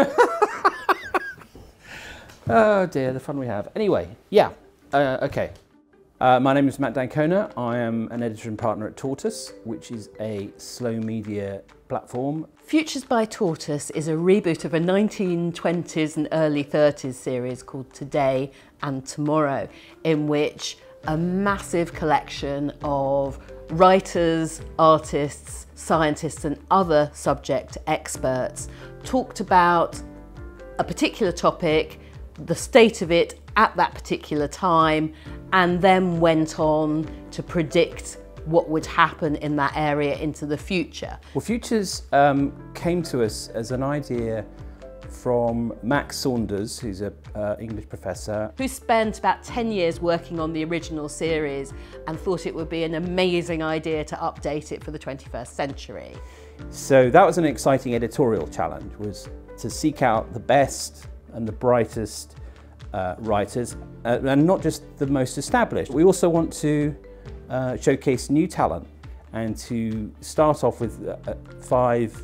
oh dear, the fun we have. Anyway, yeah, uh, okay. Uh, my name is Matt D'Ancona. I am an editor and partner at Tortoise, which is a slow media platform. Futures by Tortoise is a reboot of a 1920s and early 30s series called Today and Tomorrow, in which a massive collection of writers, artists, scientists, and other subject experts talked about a particular topic, the state of it at that particular time, and then went on to predict what would happen in that area into the future. Well, Futures um, came to us as an idea from Max Saunders, who's an uh, English professor. Who spent about 10 years working on the original series and thought it would be an amazing idea to update it for the 21st century. So that was an exciting editorial challenge, was to seek out the best and the brightest uh, writers, uh, and not just the most established. We also want to uh, showcase new talent and to start off with uh, five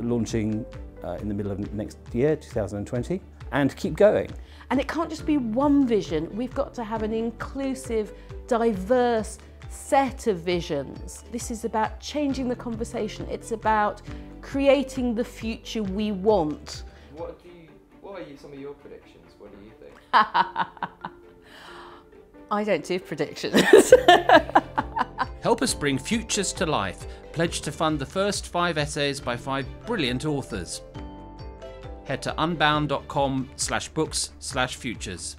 launching uh, in the middle of next year, 2020, and keep going. And it can't just be one vision, we've got to have an inclusive, diverse set of visions. This is about changing the conversation, it's about creating the future we want. What do you, what are you, some of your predictions? What do you think? I don't do predictions. Help us bring futures to life. Pledge to fund the first five essays by five brilliant authors. Head to unbound.com slash books slash futures.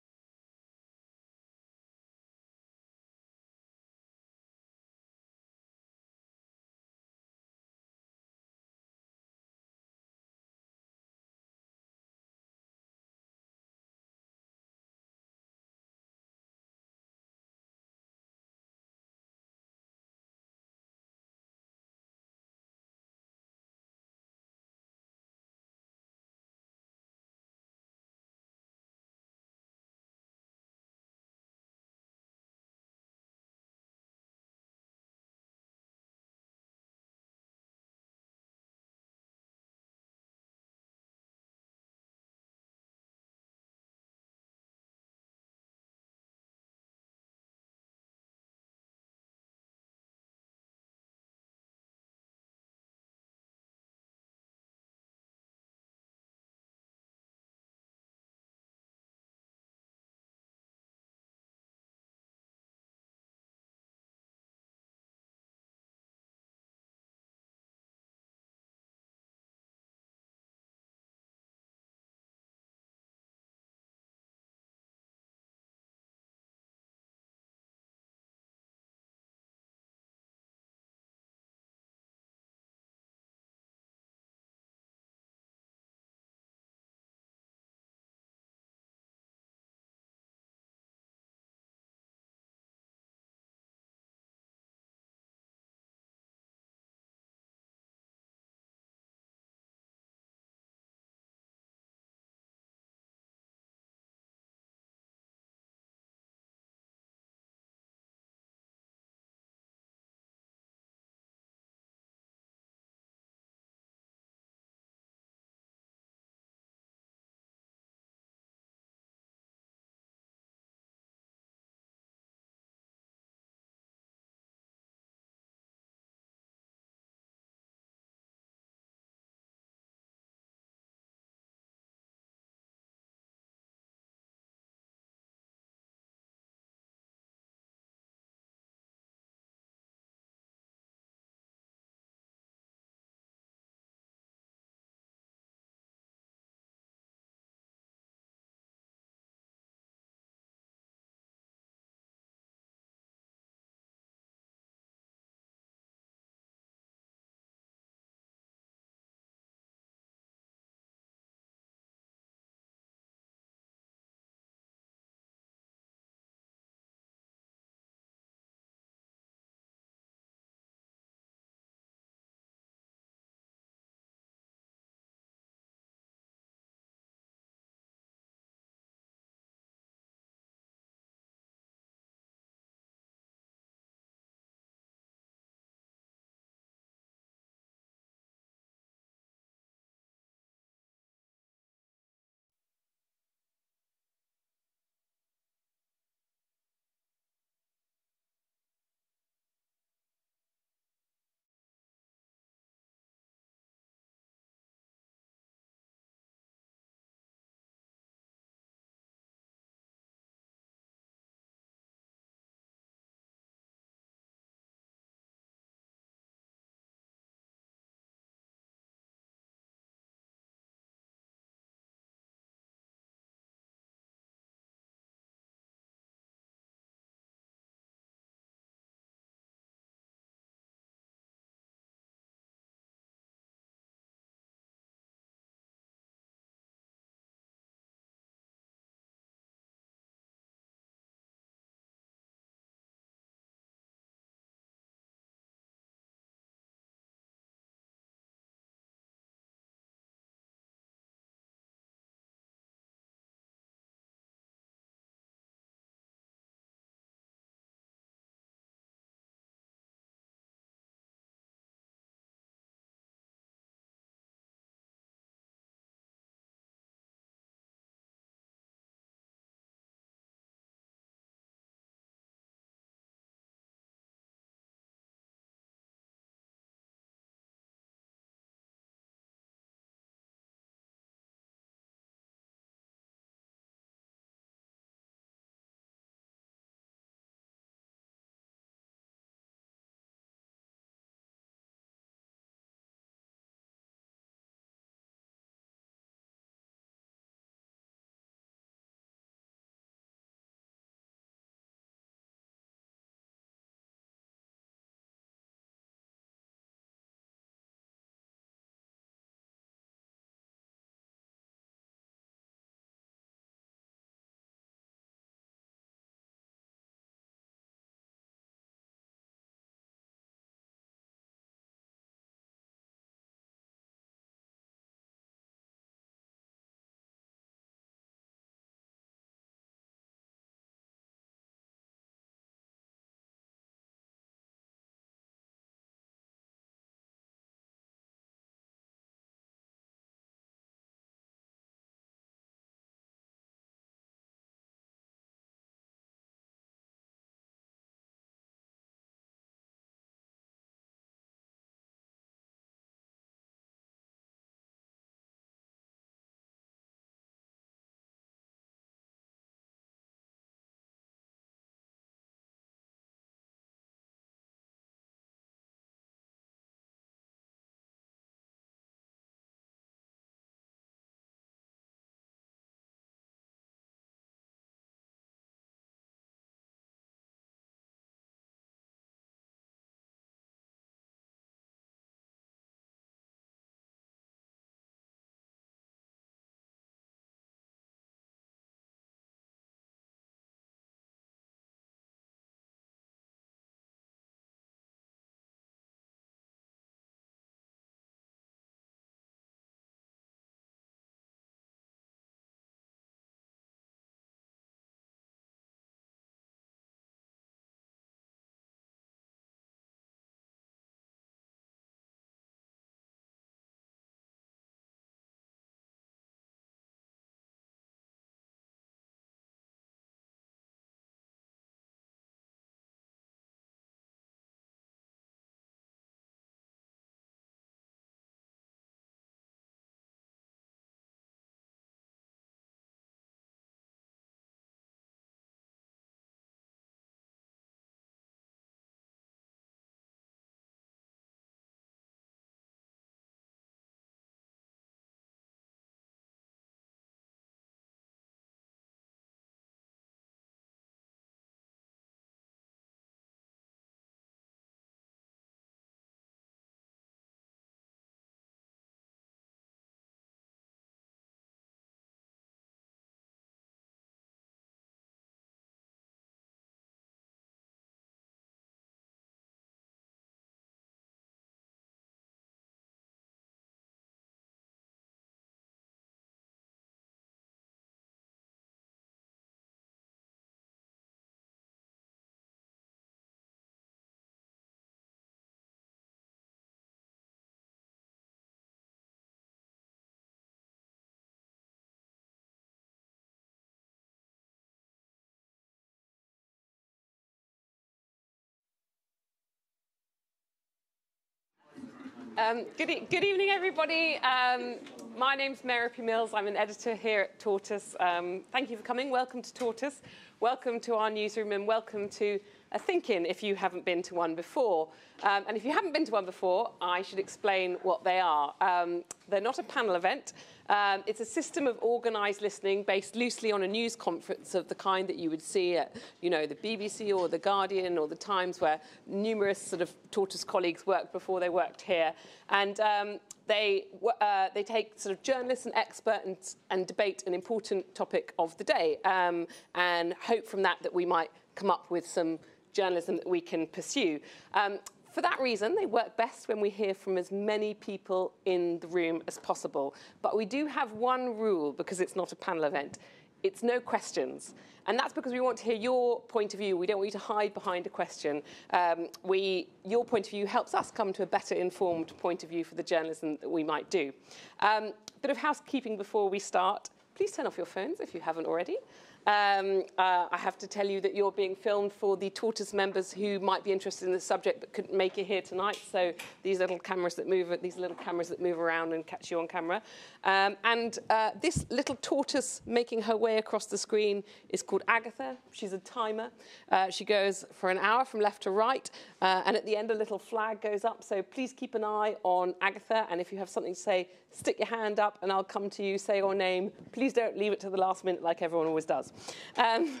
Um, good, e- good evening, everybody. Um, my name's P. Mills. I'm an editor here at Tortoise. Um, thank you for coming. Welcome to Tortoise. Welcome to our newsroom and welcome to a think-in if you haven't been to one before. Um, and if you haven't been to one before, I should explain what they are. Um, they're not a panel event. Um, it's a system of organised listening based loosely on a news conference of the kind that you would see at, you know, the BBC or the Guardian or the Times, where numerous sort of Tortoise colleagues worked before they worked here, and um, they uh, they take sort of journalists and experts and, and debate an important topic of the day, um, and hope from that that we might come up with some journalism that we can pursue. Um, for that reason, they work best when we hear from as many people in the room as possible. But we do have one rule because it's not a panel event. It's no questions. And that's because we want to hear your point of view. We don't want you to hide behind a question. Um, we, your point of view helps us come to a better informed point of view for the journalism that we might do. Um, bit of housekeeping before we start. Please turn off your phones if you haven't already. Um, uh, I have to tell you that you're being filmed for the Tortoise members who might be interested in the subject but couldn't make it here tonight. So these little cameras that move, these little cameras that move around and catch you on camera. Um, and uh, this little tortoise making her way across the screen is called Agatha. She's a timer. Uh, she goes for an hour from left to right, uh, and at the end a little flag goes up. So please keep an eye on Agatha, and if you have something to say, stick your hand up, and I'll come to you. Say your name. Please don't leave it to the last minute like everyone always does. Um,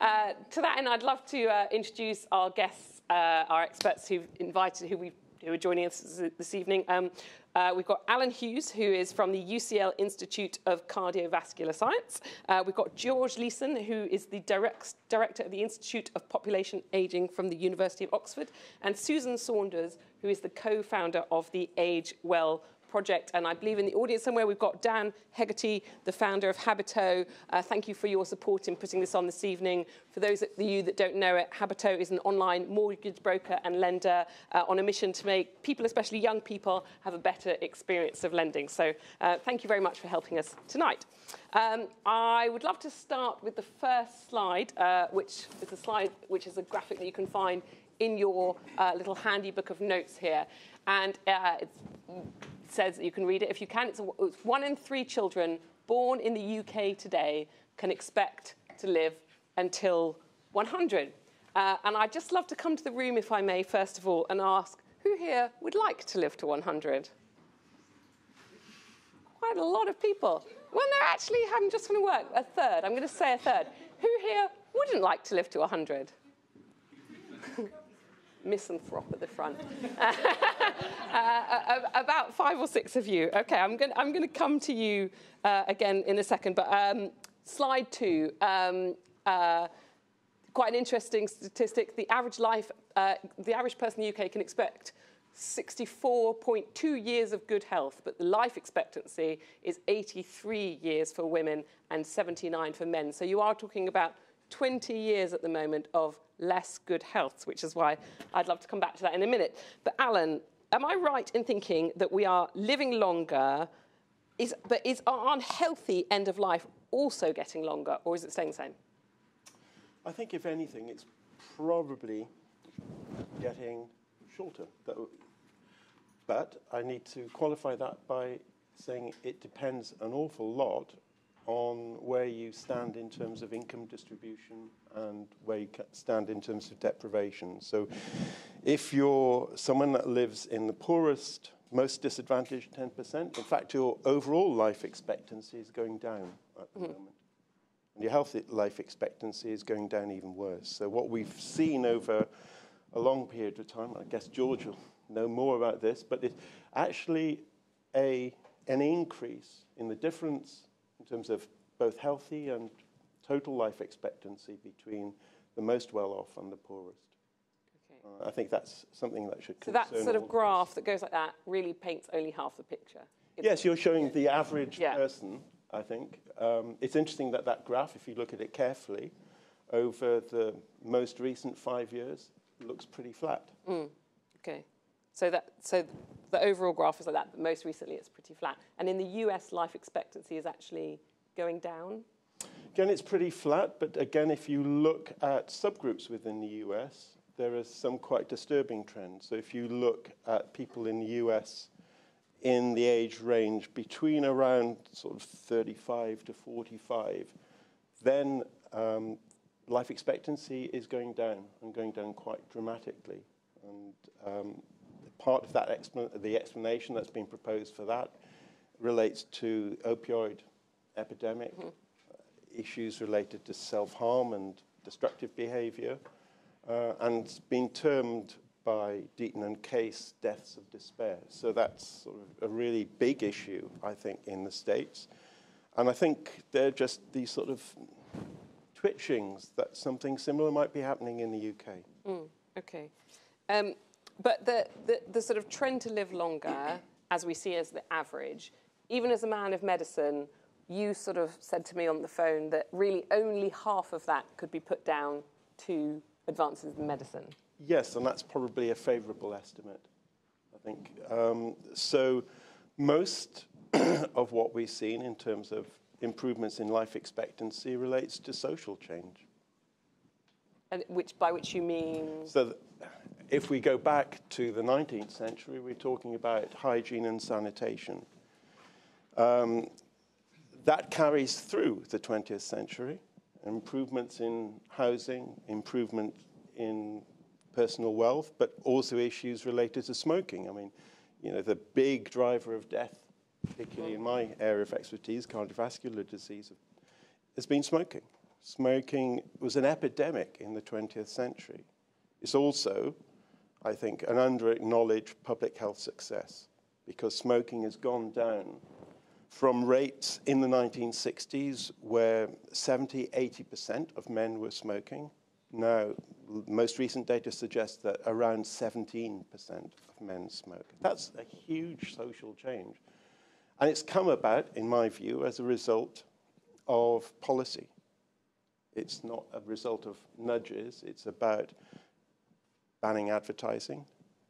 uh, to that end, I'd love to uh, introduce our guests, uh, our experts who've invited, who, we, who are joining us this evening. Um, uh, we've got Alun Hughes, who is from the UCL Institute of Cardiovascular Science. Uh, we've got George Leeson, who is the direct, director of the Institute of Population Aging from the University of Oxford, and Susan Saunders, who is the co-founder of the Age Well project. And I believe in the audience somewhere we've got Dan Hegarty, the founder of Habito. Uh, thank you for your support in putting this on this evening. For those of you that don't know it, Habito is an online mortgage broker and lender uh, on a mission to make people, especially young people, have a better experience of lending. So uh, thank you very much for helping us tonight. Um, I would love to start with the first slide, uh, which is a slide which is a graphic that you can find in your uh, little handy book of notes here. And uh, it's says, you can read it if you can, it's, it's one in three children born in the UK today can expect to live until 100. Uh, and I'd just love to come to the room, if I may, first of all, and ask who here would like to live to 100? Quite a lot of people. Well, no, actually, I'm just going to work a third. I'm going to say a third. Who here wouldn't like to live to 100? Misanthrope at the front. uh, uh, about five or six of you. Okay, I'm going I'm to come to you uh, again in a second, but um, slide two. Um, uh, quite an interesting statistic. The average life, uh, the average person in the UK can expect 64.2 years of good health, but the life expectancy is 83 years for women and 79 for men. So you are talking about 20 years at the moment of less good health, which is why I'd love to come back to that in a minute. But Alun, am I right in thinking that we are living longer, is, but is our unhealthy end of life also getting longer, or is it staying the same? I think, if anything, it's probably getting shorter. But I need to qualify that by saying it depends an awful lot on where you stand in terms of income distribution and where you stand in terms of deprivation. So if you're someone that lives in the poorest, most disadvantaged 10%, in fact, your overall life expectancy is going down at the mm-hmm. moment. And your health life expectancy is going down even worse. So what we've seen over a long period of time, I guess George will know more about this, but it's actually a, an increase in the difference in terms of both healthy and total life expectancy between the most well off and the poorest. Okay. Uh, I think that's something that should So that sort of graph that goes like that really paints only half the picture. yes, you're showing the average yeah. person, I think. Um, it's interesting that that graph, if you look at it carefully, over the most recent five years, looks pretty flat. Mm. Okay. So that so the overall graph is like that, but most recently it's pretty flat. And in the US, life expectancy is actually going down. Again, it's pretty flat, but again, if you look at subgroups within the US, there are some quite disturbing trends. So if you look at people in the US in the age range between around sort of 35 to 45, then um, life expectancy is going down and going down quite dramatically. And um, part of that explan the explanation that's been proposed for that relates to opioid epidemic, mm -hmm. issues related to self-harm and destructive behavior, uh, and been termed by Deaton and Case deaths of despair. So that's sort of a really big issue, I think, in the States. And I think they're just these sort of twitchings that something similar might be happening in the UK. Mm, okay. Um, but the, the, the sort of trend to live longer, as we see as the average, even as a man of medicine, you sort of said to me on the phone that really only half of that could be put down to advances in medicine. Yes, and that's probably a favourable estimate, I think. Um, so most of what we've seen in terms of improvements in life expectancy relates to social change. And which, by which you mean? So if we go back to the 19th century, we're talking about hygiene and sanitation. Um, that carries through the 20th century. Improvements in housing, improvement in personal wealth, but also issues related to smoking. I mean, you know, the big driver of death particularly in my area of expertise, cardiovascular disease, has been smoking. Smoking was an epidemic in the 20th century. It's also, I think, an under-acknowledged public health success because smoking has gone down from rates in the 1960s where 70, 80% of men were smoking. Now, most recent data suggests that around 17% of men smoke. That's a huge social change. And it's come about, in my view, as a result of policy. It's not a result of nudges, it's about banning advertising,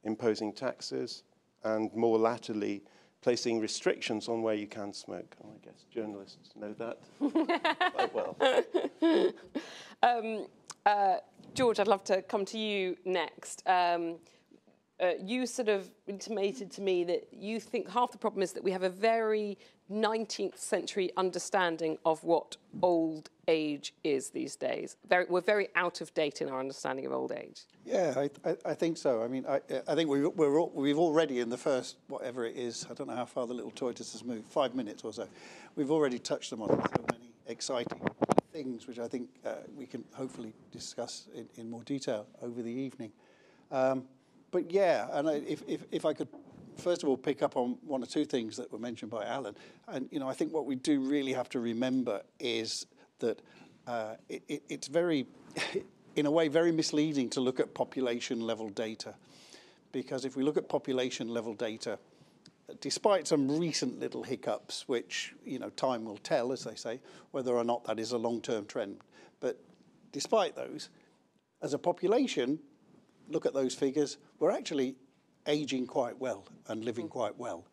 imposing taxes, and more latterly, placing restrictions on where you can smoke. Oh, I guess journalists know that quite well. Um, uh, George, I'd love to come to you next. Um, uh, you sort of intimated to me that you think half the problem is that we have a very 19th century understanding of what old age is these days. Very, we're very out of date in our understanding of old age. Yeah, I, I, I think so. I mean, I, I think we, we're, we've already in the first, whatever it is, I don't know how far the little tortoise has moved, five minutes or so, we've already touched them on so many exciting things, which I think uh, we can hopefully discuss in, in more detail over the evening. Um, but yeah, and I, if, if, if I could first of all pick up on one or two things that were mentioned by Alun, and you know, I think what we do really have to remember is that uh, it, it, it's very, in a way, very misleading to look at population level data, because if we look at population level data, despite some recent little hiccups, which you know time will tell, as they say, whether or not that is a long-term trend, but despite those, as a population, look at those figures, we're actually aging quite well and living mm. quite well.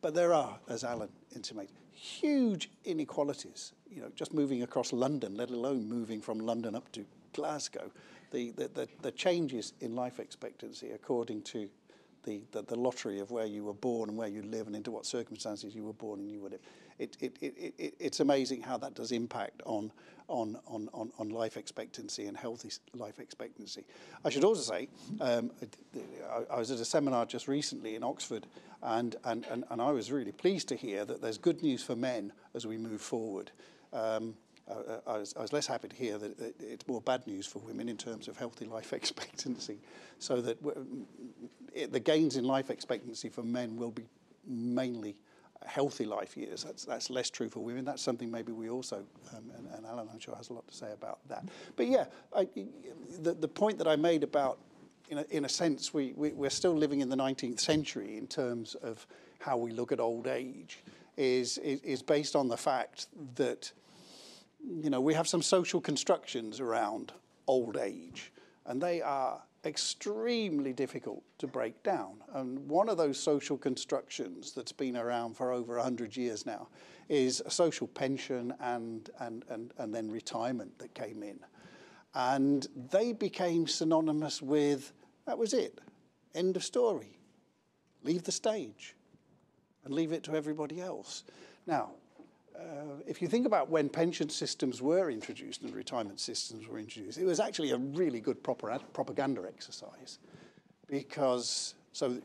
But there are, as Alun intimated, huge inequalities. You know, just moving across London, let alone moving from London up to Glasgow, the, the, the, the changes in life expectancy according to the, the, the, lottery of where you were born and where you live and into what circumstances you were born and you would live. It, it, it, it, it's amazing how that does impact on, on, on, on, on life expectancy and healthy life expectancy. I should also say, um, I, I was at a seminar just recently in Oxford and, and, and, and I was really pleased to hear that there's good news for men as we move forward. Um, I, was, I was less happy to hear that it's more bad news for women in terms of healthy life expectancy. So that it, the gains in life expectancy for men will be mainly healthy life years. That's, that's less true for women. That's something maybe we also, um, and, and Alun, I'm sure, has a lot to say about that. But yeah, I, the, the point that I made about, in a, in a sense, we, we, we're still living in the 19th century in terms of how we look at old age is, is, is based on the fact that, you know, we have some social constructions around old age, and they are extremely difficult to break down. And one of those social constructions that's been around for over 100 years now is social pension and, and, and, and then retirement that came in. And they became synonymous with that was it, end of story, leave the stage. and leave it to everybody else. Now, uh, if you think about when pension systems were introduced and retirement systems were introduced, it was actually a really good proper propaganda exercise because, so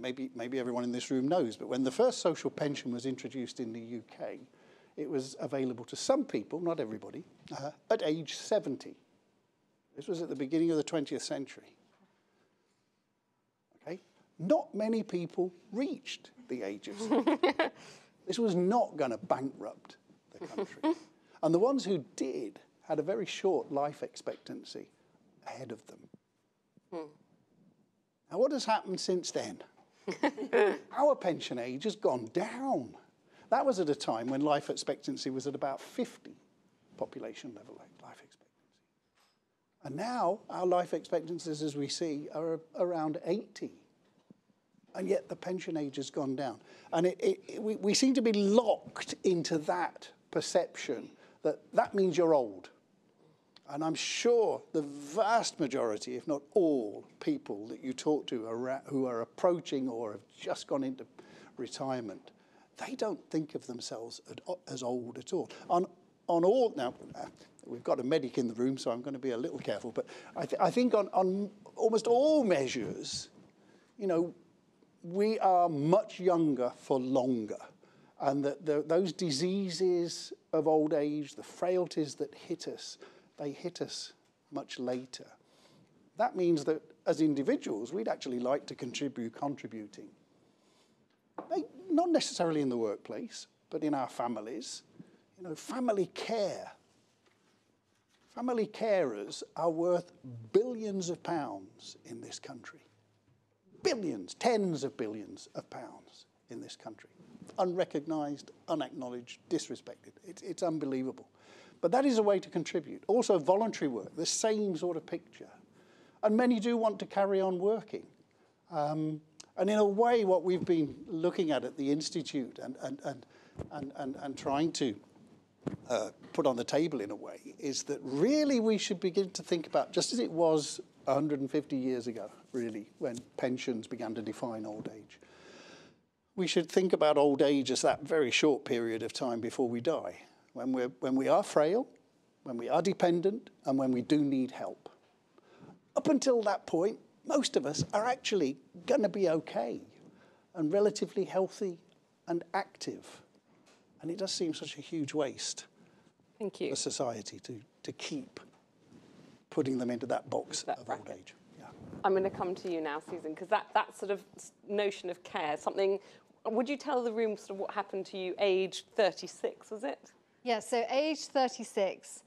maybe, maybe everyone in this room knows, but when the first social pension was introduced in the UK, it was available to some people, not everybody, uh, at age 70. This was at the beginning of the 20th century. Okay? Not many people reached the age of 70. this was not going to bankrupt the country. and the ones who did had a very short life expectancy ahead of them. Hmm. Now, what has happened since then? Our pension age has gone down. That was at a time when life expectancy was at about 50 population level life expectancy. And now our life expectancies, as we see, are around 80. And yet the pension age has gone down. And it, it, it, we, we seem to be locked into that perception that that means you're old. And I'm sure the vast majority, if not all, people that you talk to are, who are approaching or have just gone into retirement, they don't think of themselves as old at all. On, on all, now, uh, we've got a medic in the room, so I'm going to be a little careful, but I, th I think on, on almost all measures, you know, we are much younger for longer. And that the, those diseases of old age, the frailties that hit us, they hit us much later. That means that as individuals, we'd actually like to contribute contributing. They, not necessarily in the workplace, but in our families. You know, family care. Family carers are worth billions of pounds in this country. Billions, tens of billions of pounds in this country. Unrecognised, unacknowledged, disrespected. It's, it's unbelievable. But that is a way to contribute. Also, voluntary work, the same sort of picture. And many do want to carry on working. Um, and in a way, what we've been looking at at the Institute and, and, and, and, and, and trying to uh, put on the table in a way is that really we should begin to think about, just as it was 150 years ago, really, when pensions began to define old age, we should think about old age as that very short period of time before we die when, we're, when we are frail, when we are dependent, and when we do need help. Up until that point, most of us are actually going to be okay and relatively healthy and active. And it does seem such a huge waste Thank you. for society to, to keep putting them into that box that of bracket. old age. Yeah. I'm going to come to you now, Susan, because that, that sort of notion of care, something, would you tell the room sort of what happened to you age 36, was it? Yeah, so age 36,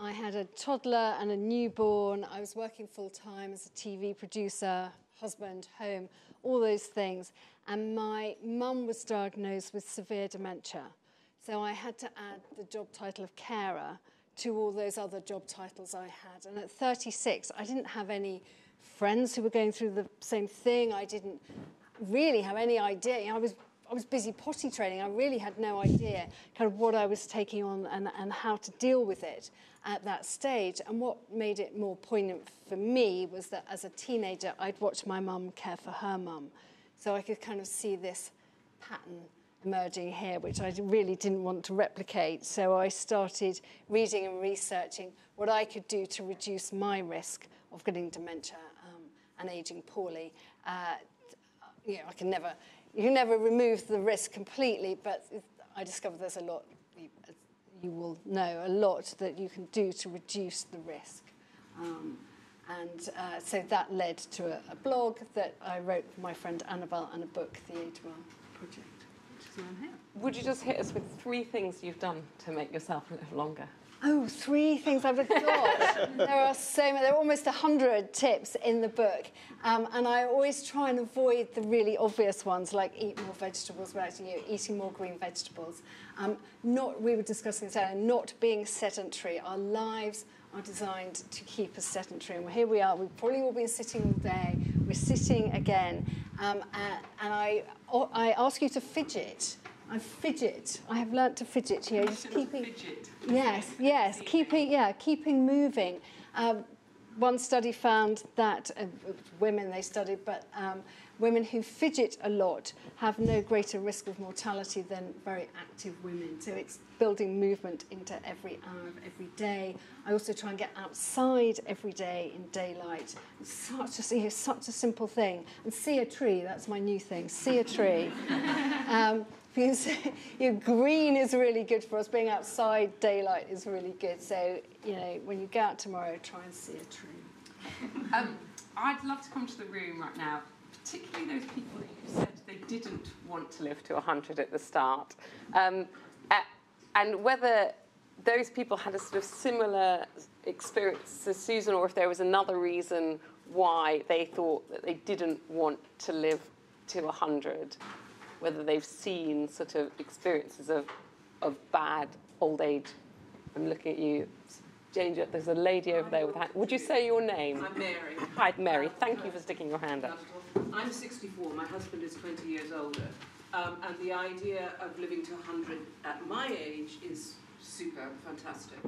I had a toddler and a newborn. I was working full time as a TV producer, husband, home, all those things. And my mum was diagnosed with severe dementia. So I had to add the job title of carer to all those other job titles I had. And at 36, I didn't have any friends who were going through the same thing. I didn't really have any idea. You know, I was I was busy potty training. I really had no idea kind of what I was taking on and, and how to deal with it at that stage. And what made it more poignant for me was that as a teenager, I'd watched my mum care for her mum. So I could kind of see this pattern emerging here, which I really didn't want to replicate. So I started reading and researching what I could do to reduce my risk of getting dementia um, and aging poorly. Uh, you know, I can never you never remove the risk completely, but I discovered there's a lot, you will know, a lot that you can do to reduce the risk. Um, and uh, so that led to a, a, blog that I wrote with my friend Annabelle and a book, The Age Well Project, Would you just hit us with three things you've done to make yourself live longer? Oh, three things I've got. there are so many, there are almost 100 tips in the book. Um, and I always try and avoid the really obvious ones, like eat more vegetables, but actually you know, eating more green vegetables. Um, not, we were discussing this earlier, not being sedentary. Our lives are designed to keep us sedentary. And here we are, we've probably all been sitting all day. We're sitting again. Um, and, and I, I ask you to fidget. I fidget. I have learnt to fidget here. Just keeping. Fidget. Yes, yes. Keeping, yeah, keeping moving. Um, one study found that uh, women they studied, but um, women who fidget a lot have no greater risk of mortality than very active women. So it's building movement into every hour of every day. I also try and get outside every day in daylight. It's such a, you know, such a simple thing. And see a tree, that's my new thing, see a tree. um, because you know, green is really good for us. Being outside, daylight is really good. So, you know, when you go out tomorrow, try and see a tree. Um, I'd love to come to the room right now, particularly those people who said they didn't want to live to 100 at the start. Um, and whether those people had a sort of similar experience as Susan, or if there was another reason why they thought that they didn't want to live to 100 whether they've seen sort of experiences of, of bad old age. I'm looking at you. Jane, there's a lady over there with a hand. Would you say your name? I'm Mary. Hi, Mary. Thank you for sticking your hand up. I'm 64. My husband is 20 years older. Um, and the idea of living to 100 at my age is super fantastic.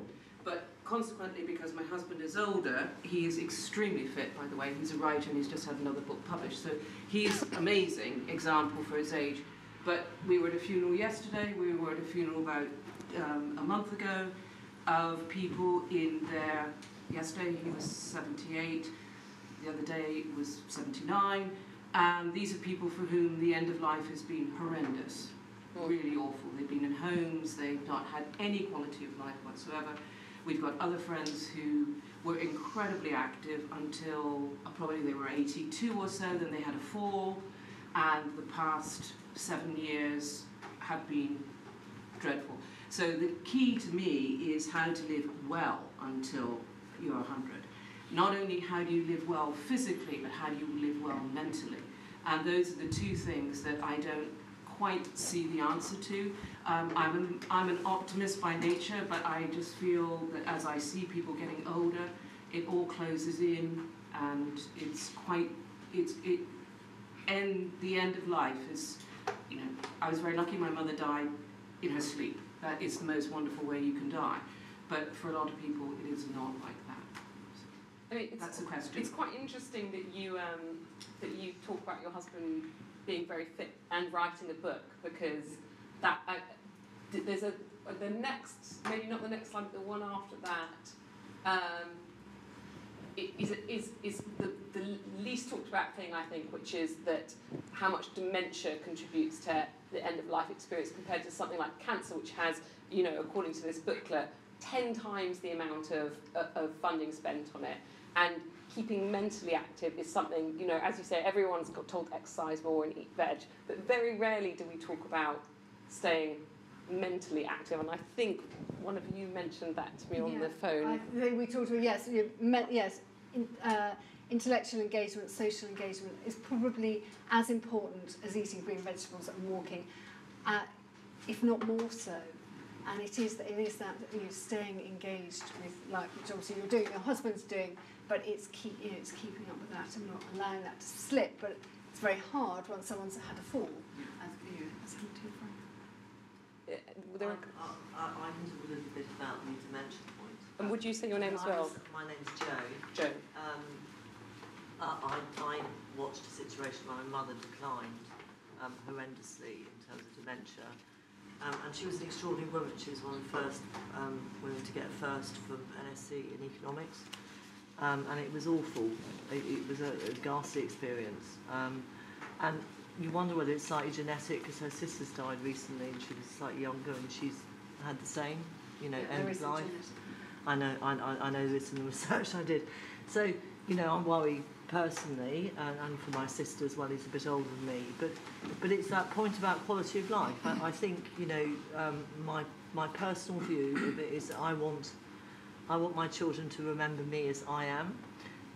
But consequently, because my husband is older, he is extremely fit, by the way. He's a writer and he's just had another book published. So he's amazing example for his age. But we were at a funeral yesterday, we were at a funeral about um, a month ago of people in their, yesterday he was 78, the other day was 79, and these are people for whom the end of life has been horrendous, really awful. They've been in homes, they've not had any quality of life whatsoever. We've got other friends who were incredibly active until uh, probably they were 82 or so, then they had a fall, and the past seven years have been dreadful. So the key to me is how to live well until you're 100. Not only how do you live well physically, but how do you live well mentally. And those are the two things that I don't quite see the answer to. Um, I'm, an, I'm an optimist by nature, but I just feel that as I see people getting older, it all closes in, and it's quite it's it. And the end of life is, you know, I was very lucky. My mother died in her sleep. That is the most wonderful way you can die. But for a lot of people, it is not like that. I mean, it's, That's a question. It's quite interesting that you um, that you talk about your husband being very fit and writing a book because that uh, there's a the next maybe not the next slide but the one after that um, is is is the, the least talked about thing I think which is that how much dementia contributes to the end of life experience compared to something like cancer which has you know according to this booklet 10 times the amount of, of funding spent on it and keeping mentally active is something, you know, as you say, everyone's got told to exercise more and eat veg, but very rarely do we talk about staying mentally active. And I think one of you mentioned that to me on Yeah, the phone. I think we talked about yes, you yes, in, uh, intellectual engagement, social engagement is probably as important as eating green vegetables and walking, uh, if not more so. And it is it is that you know, staying engaged with life, which obviously you're doing, your husband's doing, but it's keep you know, it's keeping up with that and not allowing that to slip. But it's very hard once someone's had a fall. As you know, as happened to your friend. Uh, there are- I, I, I can talk a little bit about the dementia point. and would you say your name as well, was- My name's Jo. Joe? Um, I, I, I watched a situation where my mother declined um, horrendously in terms of dementia. Um, and she was an extraordinary woman. She was one of the first um, women to get a first from NSC in economics. Um, and it was awful. It, it was a, a ghastly experience. Um, and you wonder whether it's slightly genetic because her sister's died recently and she was slightly younger and she's had the same, you know, Yeah, end of life. I know, I- I know this in the research I did. So, you know, I'm worried personally, and, and for my sister as well, he's a bit older than me. But, but it's that point about quality of life. I, I think, you know, um, my, my personal view of it is that I want, I want my children to remember me as I am.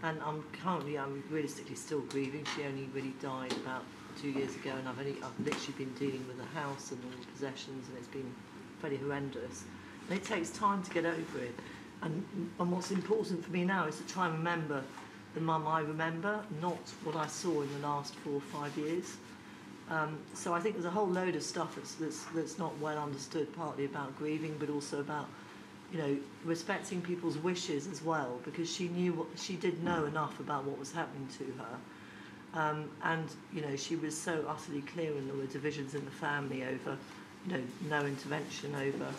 And I'm currently, I'm realistically still grieving. She only really died about two years ago, and I've only, I've literally been dealing with the house and all the possessions, and it's been pretty horrendous. And it takes time to get over it. And, and what's important for me now is to try and remember the mum I remember, not what I saw in the last four or five years. Um, so I think there's a whole load of stuff that's, that's, that's not well understood, partly about grieving, but also about you know, respecting people's wishes as well, because she knew what she did know enough about what was happening to her. Um, and you know, she was so utterly clear, and there were divisions in the family over, you know, no intervention over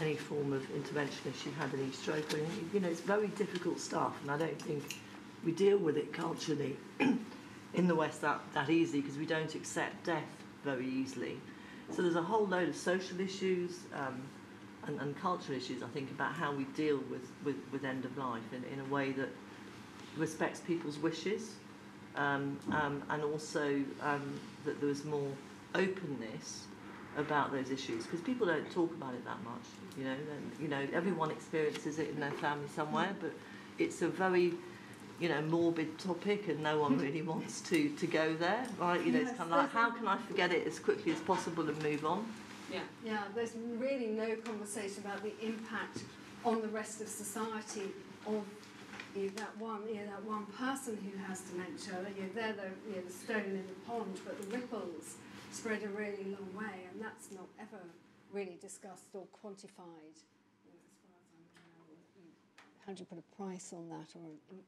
any form of intervention if she had any stroke. Or anything. You know, it's very difficult stuff, and I don't think we deal with it culturally in the West that, that easily because we don't accept death very easily. So there's a whole load of social issues um, and, and cultural issues, I think, about how we deal with, with, with end of life in, in a way that respects people's wishes um, um, and also um, that there was more openness about those issues because people don't talk about it that much. You know, and, you know, everyone experiences it in their family somewhere, but it's a very you know, morbid topic and no one hmm. really wants to, to go there, right? You know, it's kind of like, how can I forget it as quickly as possible and move on? Yeah. Yeah, there's really no conversation about the impact on the rest of society of you know, that one, you know, that one person who has dementia. You know, they're the, you know, the stone in the pond, but the ripples spread a really long way, and that's not ever really discussed or quantified. How do you put a price on that or an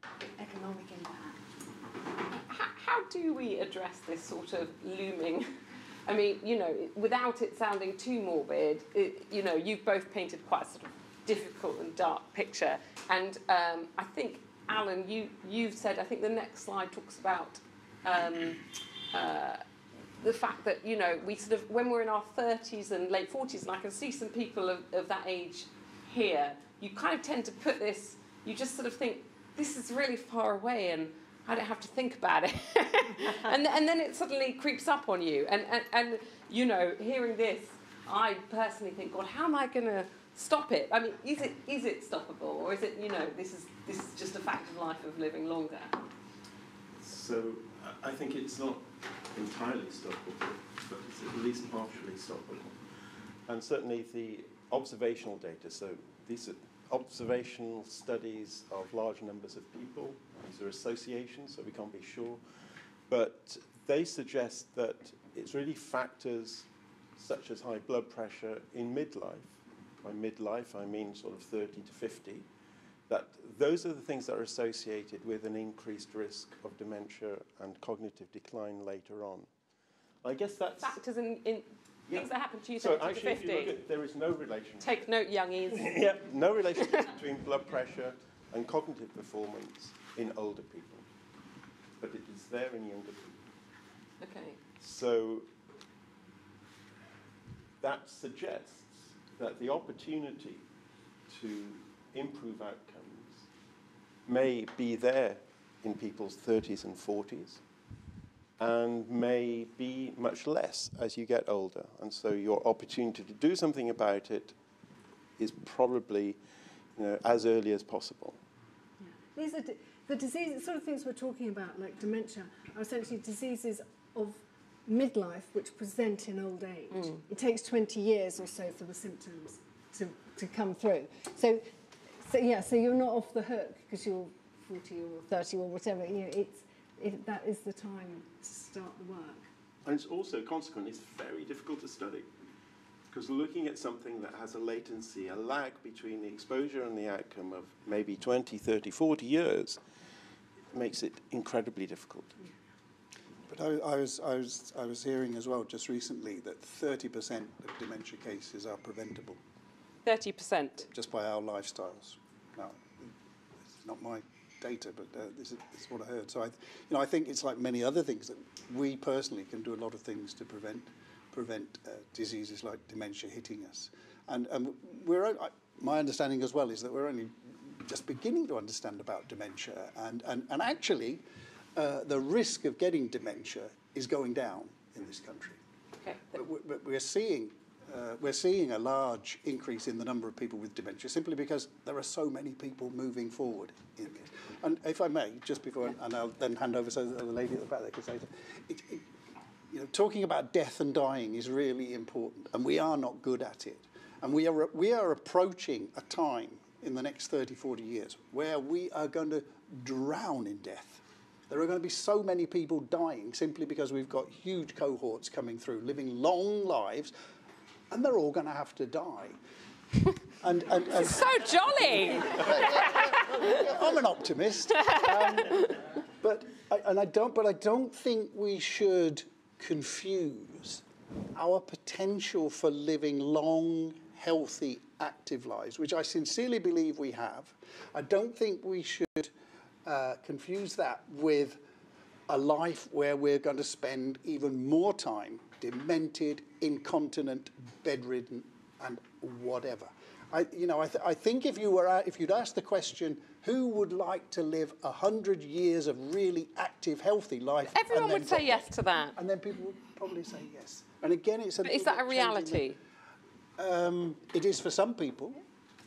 economic impact? How, how do we address this sort of looming? I mean, you know, without it sounding too morbid, it, you know, you've both painted quite a sort of difficult and dark picture. And um, I think, Alun, you, you've said, I think the next slide talks about um, uh, the fact that, you know, we sort of, when we're in our 30s and late 40s, and I can see some people of, of that age here, you kind of tend to put this, you just sort of think, this is really far away and I don't have to think about it. and, and then it suddenly creeps up on you. And, and, and, you know, hearing this, I personally think, God, how am I going to stop it? I mean, is it, is it stoppable? Or is it, you know, this is, this is just a fact of life of living longer? So I- I think it's not entirely stoppable, but it's at least partially stoppable. And certainly the observational data, so these are observational studies of large numbers of people. These are associations, so we can't be sure. But they suggest that it's really factors such as high blood pressure in midlife. By midlife, I mean sort of 30 to 50 that those are the things that are associated with an increased risk of dementia and cognitive decline later on. I guess that's. Factors in, in Yeah. things that happen to you So 30 to actually, if you look at, there is no relationship. Take note, youngies. yeah, no relationship between blood pressure and cognitive performance in older people, but it is there in younger people. Okay. So that suggests that the opportunity to improve outcomes may be there in people's 30s and 40s and may be much less as you get older. And so your opportunity to do something about it is probably you know, as early as possible. These are the diseases, sort of things we're talking about, like dementia, are essentially diseases of midlife which present in old age. Mm. It takes 20 years or so for the symptoms to, to come through. So, so, yeah, so you're not off the hook because you're 40 or 30 or whatever. You know, it's, it, that is the time to start the work. And it's also, consequently, it's very difficult to study. Because looking at something that has a latency, a lag between the exposure and the outcome of maybe 20, 30, 40 years, makes it incredibly difficult. But I, I, was, I, was, I was hearing as well just recently that 30% of dementia cases are preventable 30%. just by our lifestyles. Now, it's not my data, but uh, this, is, this is what I heard. So I, you know, I think it's like many other things that we personally can do a lot of things to prevent prevent uh, diseases like dementia hitting us. And, and we're, o- I- my understanding as well is that we're only just beginning to understand about dementia, and, and, and actually, uh, the risk of getting dementia is going down in this country. Okay. But but we're seeing, uh, we're seeing a large increase in the number of people with dementia simply because there are so many people moving forward in this. And if I may, just before, and I'll then hand over so that the lady at the back there can say. It, it, you know, talking about death and dying is really important, and we are not good at it. And we are, we are approaching a time in the next 30, 40 years where we are going to drown in death. There are going to be so many people dying simply because we've got huge cohorts coming through, living long lives, and they're all going to have to die. And, and, and So jolly. I'm an optimist. Um, but I, and I don't. But I don't think we should confuse our potential for living long, healthy, active lives, which I sincerely believe we have. I don't think we should uh, confuse that with a life where we're going to spend even more time demented, incontinent, bedridden, and whatever. I, you know, I, th- I think if you were if you'd asked the question, who would like to live a hundred years of really active, healthy life? Everyone would say yes to that. and then people would probably say yes. And again, it's a But is that a bit changing the- reality? um, it is for some people.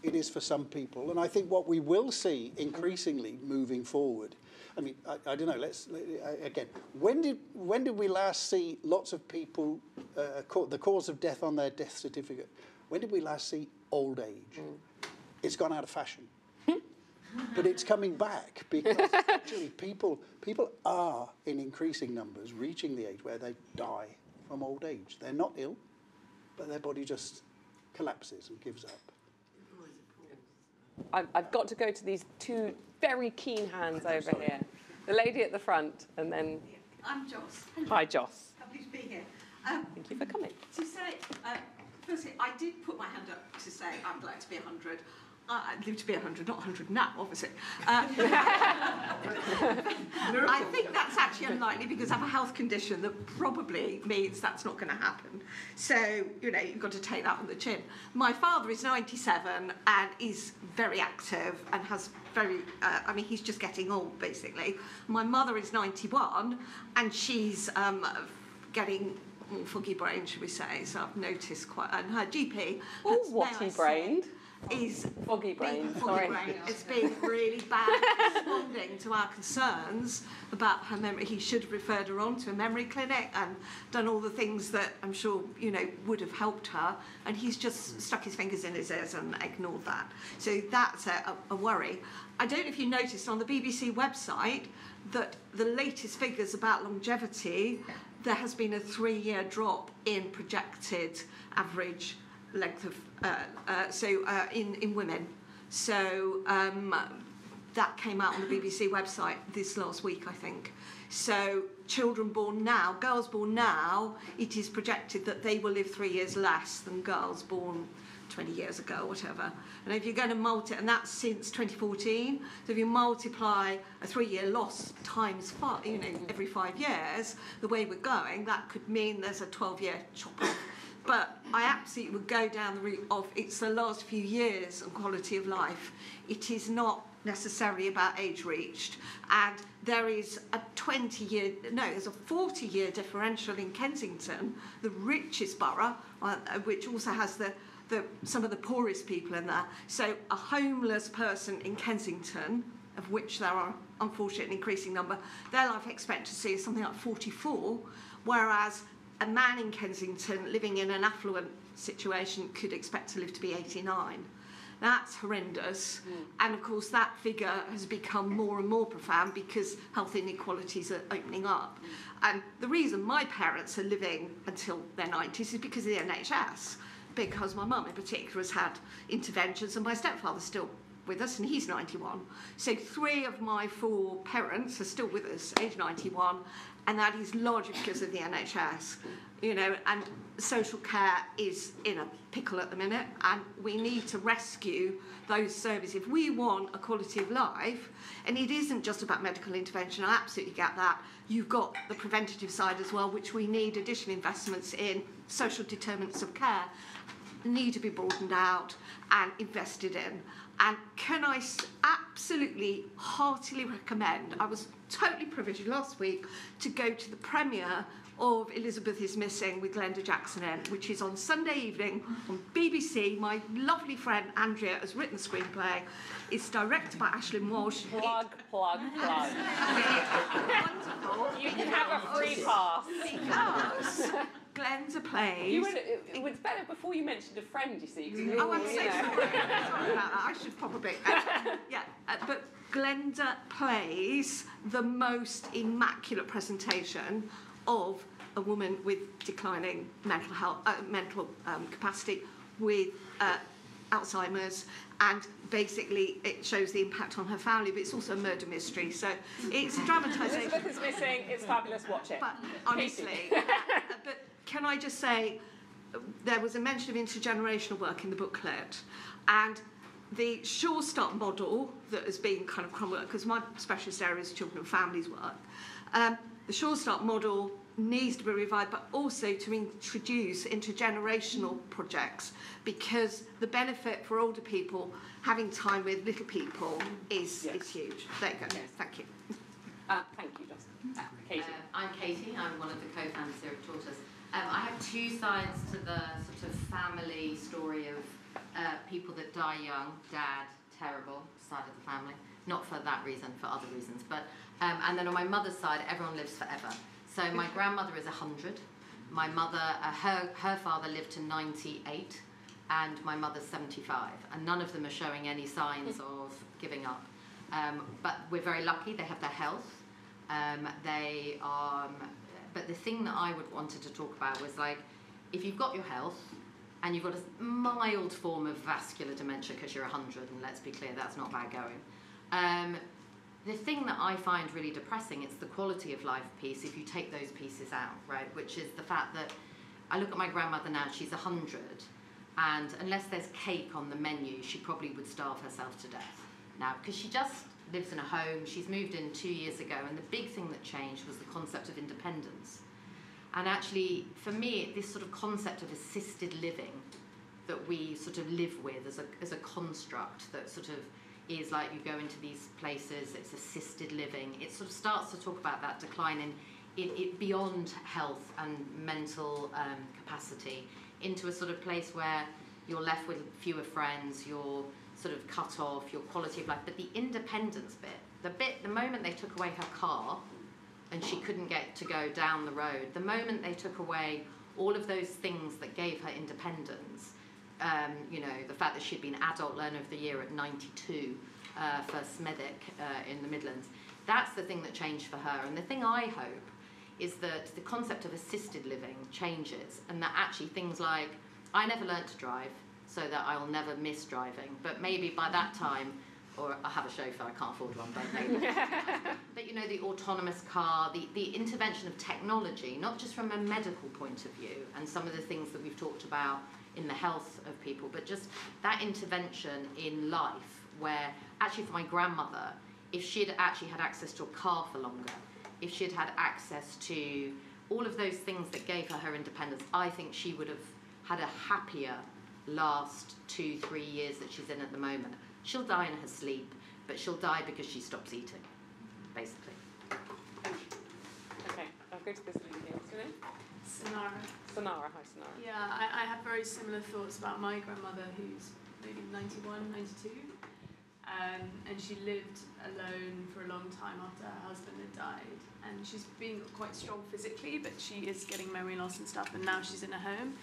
It is for some people, and I think what we will see increasingly moving forward. I mean, I, I don't know. Let's uh, again. When did when did we last see lots of people uh, ca- the cause of death on their death certificate? When did we last see old age? It's gone out of fashion, but it's coming back because actually people people are in increasing numbers reaching the age where they die from old age. They're not ill, but their body just collapses and gives up. I've, I've got to go to these two very keen hands over here. The lady at the front, and then I'm Joss. hi, Joss. Lovely to be here. Um, Thank you for coming. to say, uh, firstly, I did put my hand up to say I'd like to be 100. Uh, I'd live to be 100, not 100 now, obviously. Uh, I think that's actually unlikely because I have a health condition that probably means that's not going to happen. So, you know, you've got to take that on the chin. My father is 97 and is very active and has very, uh, I mean, he's just getting old, basically. My mother is 91 and she's um, getting mm, foggy brain, should we say? So I've noticed quite, and her GP. Oh, has, what may I he say, brained. Is Foggy being brain, foggy sorry. brain. It's been really bad responding to our concerns about her memory. He should have referred her on to a memory clinic and done all the things that I'm sure you know would have helped her. And he's just stuck his fingers in his ears and ignored that. So that's a, a, a worry. I don't know if you noticed on the BBC website that the latest figures about longevity, there has been a three-year drop in projected average length of uh, uh, so uh, in in women. So um, that came out on the BBC website this last week, I think. So children born now, girls born now, it is projected that they will live three years less than girls born 20 years ago, whatever. And if you're going to multi, and that's since 2014. So if you multiply a three-year loss times five, you know, every five years, the way we're going, that could mean there's a 12-year chop off. But I absolutely would go down the route of it's the last few years and quality of life. It is not necessarily about age reached. And there is a 20 year, no, there's a 40 year differential in Kensington, the richest borough, uh, which also has the the, some of the poorest people in there. So a homeless person in Kensington, of which there are unfortunately an increasing number, their life expectancy is something like 44, whereas a man in Kensington living in an affluent situation could expect to live to be 89. That's horrendous. Hmm. And of course, that figure has become more and more profound because health inequalities are opening up. Hmm. And the reason my parents are living until their 90s is because of the NHS. Because my mum, in particular, has had interventions, and my stepfather's still with us, and he's 91. So three of my four parents are still with us, age 91, and that is largely because of the NHS. You know, and social care is in a pickle at the minute, and we need to rescue those services. If we want a quality of life, and it isn't just about medical intervention, I absolutely get that. You've got the preventative side as well, which we need additional investments in social determinants of care need to be broadened out and invested in. And can I absolutely heartily recommend? I was totally privileged last week to go to the premiere of Elizabeth is Missing with Glenda Jackson in, which is on Sunday evening on BBC. My lovely friend Andrea has written the screenplay. It's directed by Aisling Walsh. Plug, plug, plug. Wonderful. You can have a free pass. Because Glenda plays. You would, it, it was better before you mentioned a friend, you see. Oh, I'm so sorry. sorry about that. I should probably. Uh, yeah, uh, but Glenda plays the most immaculate presentation of a woman with declining mental health, uh, mental um, capacity, with uh, Alzheimer's, and basically it shows the impact on her family, but it's also a murder mystery. So it's a dramatisation. Elizabeth is missing. It's fabulous. Watch it. But honestly, uh, but can I just say, there was a mention of intergenerational work in the booklet, and the Sure Start model that has been kind of crumbled, because my specialist area is children and families work, um, the Sure Start model needs to be revived, but also to introduce intergenerational projects because the benefit for older people having time with little people is, Yes. is huge. There you go. Yes. Thank you. Uh, thank you, Justin. Uh, Katie. Um, I'm Katie, I'm one of the co-founders here at Tortoise. Um, I have two sides to the sort of family story of uh, people that die young, dad, terrible side of the family. Not for that reason, for other reasons. But um, and then on my mother's side, everyone lives forever. So my grandmother is 100. My mother, uh, her, her father lived to 98, and my mother's 75. And none of them are showing any signs of giving up. Um, but we're very lucky, they have their health. Um, they are, um, but the thing that I would wanted to talk about was like, if you've got your health and you've got a mild form of vascular dementia because you're 100, and let's be clear, that's not bad going. Um, the thing that I find really depressing it's the quality of life piece if you take those pieces out, right? Which is the fact that I look at my grandmother now, she's 100, and unless there's cake on the menu, she probably would starve herself to death now because she just lives in a home. She's moved in two years ago, and the big thing that changed was the concept of independence. And actually, for me, this sort of concept of assisted living that we sort of live with as a, as a construct that sort of is like you go into these places, it's assisted living. It sort of starts to talk about that decline in it, beyond health and mental um, capacity into a sort of place where you're left with fewer friends, you're sort of cut off, your quality of life. But the independence bit, the bit, the moment they took away her car and she couldn't get to go down the road, the moment they took away all of those things that gave her independence, um, you know, the fact that she'd been Adult Learner of the Year at 92 uh, for Smethwick uh, in the Midlands, that's the thing that changed for her. And the thing I hope is that the concept of assisted living changes and that actually things like I never learnt to drive so that I'll never miss driving, but maybe by that time, or I have a chauffeur, I can't afford one, but maybe. but you know, the autonomous car, the, the intervention of technology, not just from a medical point of view, and some of the things that we've talked about in the health of people, but just that intervention in life where actually for my grandmother, if she had actually had access to a car for longer, if she had had access to all of those things that gave her her independence, I think she would have had a happier last two, three years that she's in at the moment. She'll die in her sleep, but she'll die because she stops eating, basically. Okay, I'll go to this lady here. What's your name? Sonara. Sonara. Hi, Sonara. Yeah, I, I have very similar thoughts about my grandmother, who's maybe 91, 92. Um, and she lived alone for a long time after her husband had died. And she's been quite strong physically, but she is getting memory loss and stuff, and now she's in a home.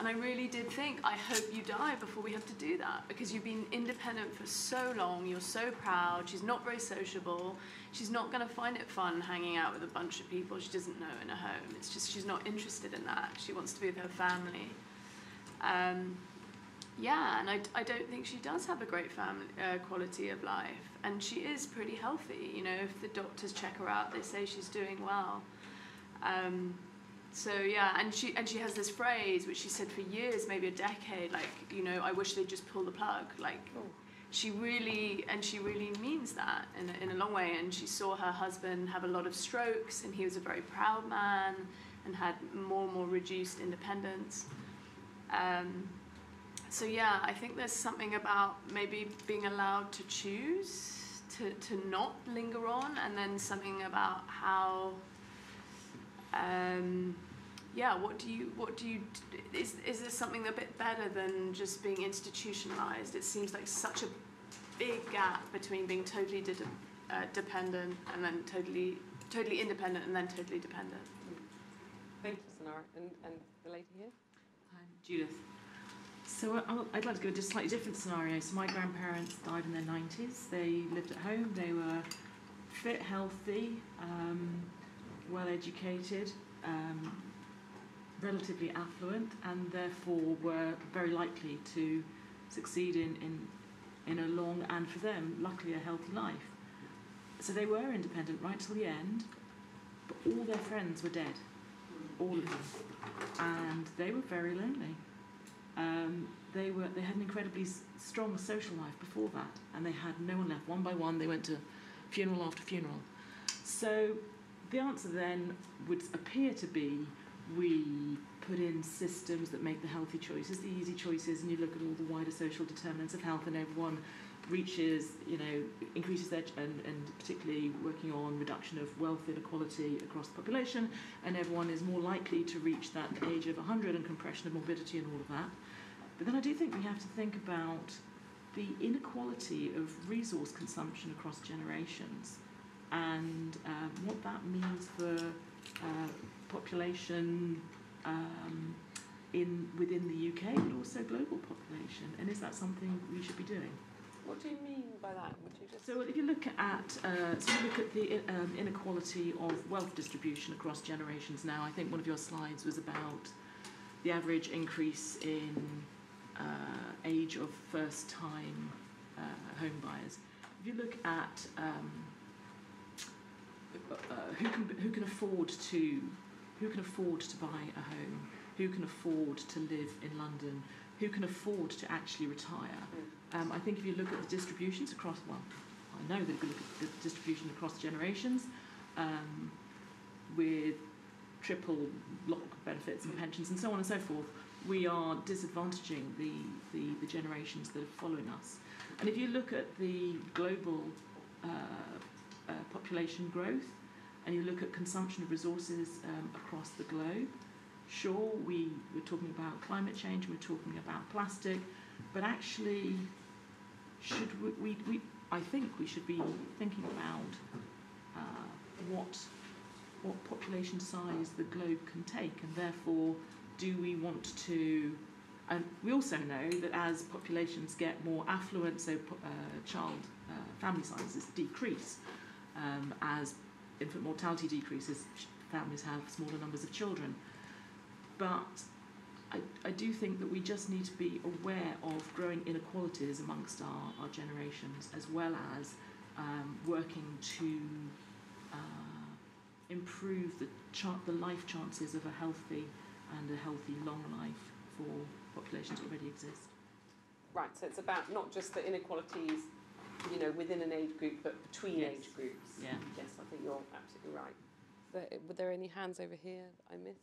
And I really did think, I hope you die before we have to do that, because you've been independent for so long, you're so proud, she's not very sociable, she's not going to find it fun hanging out with a bunch of people she doesn't know in a home. It's just she's not interested in that. She wants to be with her family. Um, yeah, and I, I don't think she does have a great family uh, quality of life, and she is pretty healthy. You know, if the doctors check her out, they say she's doing well. Um, so yeah, and she and she has this phrase which she said for years, maybe a decade, like you know, I wish they'd just pull the plug. Like she really and she really means that in a, in a long way. And she saw her husband have a lot of strokes, and he was a very proud man and had more and more reduced independence. Um, so yeah, I think there's something about maybe being allowed to choose to, to not linger on, and then something about how, um, yeah, what do you what do you is is there something a bit better than just being institutionalized? It seems like such a big gap between being totally de- uh, dependent and then totally totally independent and then totally dependent. Thank you, Sonara. And, and the lady here? I'm Judith. So I- I'll- I'd like to go to a slightly different scenario. So my grandparents died in their 90s. They lived at home. They were fit, healthy, um, well educated, um, relatively affluent, and therefore were very likely to succeed in, in, in a long and for them, luckily, a healthy life. So they were independent right till the end, but all their friends were dead, all of them, and they were very lonely. Um, they were they had an incredibly strong social life before that, and they had no one left. One by one, they went to funeral after funeral. So the answer then would appear to be we put in systems that make the healthy choices the easy choices, and you look at all the wider social determinants of health, and everyone reaches, you know, increases their, and, and particularly working on reduction of wealth inequality across the population, and everyone is more likely to reach that age of 100 and compression of morbidity and all of that. But then I do think we have to think about the inequality of resource consumption across generations and um, what that means for uh, population um, in within the UK, but also global population. And is that something we should be doing? What do you mean by that? Would you just So if you look at uh, so you look at the um, inequality of wealth distribution across generations now, I think one of your slides was about the average increase in uh, age of first-time uh, home buyers. If you look at um, uh, who can who can afford to who can afford to buy a home, who can afford to live in London, who can afford to actually retire. Um, I think if you look at the distributions across, well, I know that if you look at the distribution across generations, um, with triple lock benefits and pensions and so on and so forth, we are disadvantaging the, the, the generations that are following us. And if you look at the global uh, uh, population growth and you look at consumption of resources um, across the globe, sure, we, we're talking about climate change, we're talking about plastic, but actually, should we, we, we I think we should be thinking about uh, what what population size the globe can take, and therefore, do we want to? And we also know that as populations get more affluent, so uh, child uh, family sizes decrease, um, as infant mortality decreases, families have smaller numbers of children. But I, I do think that we just need to be aware of growing inequalities amongst our, our generations, as well as um, working to uh, improve the, the life chances of a healthy and a healthy long life for populations that already exist. Right, so it's about not just the inequalities, you know, within an age group, but between Yes. age groups. Yeah. Yes, I think you're absolutely right. There, were there any hands over here that I missed?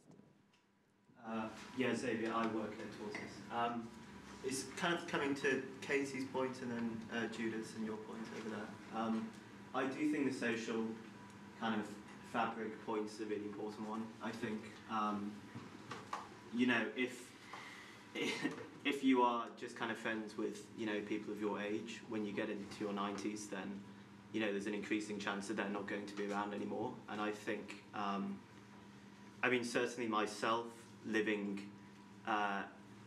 Uh, yeah, Xavier, I work at Tortoise. Um, it's kind of coming to Casey's point and then uh, Judith's and your point over there. Um, I do think the social kind of fabric point's a really important one. I think, um, you know, if if you are just kind of friends with you know people of your age when you get into your 90s, then you know there's an increasing chance that they're not going to be around anymore. And I think, um, I mean, certainly myself living, uh,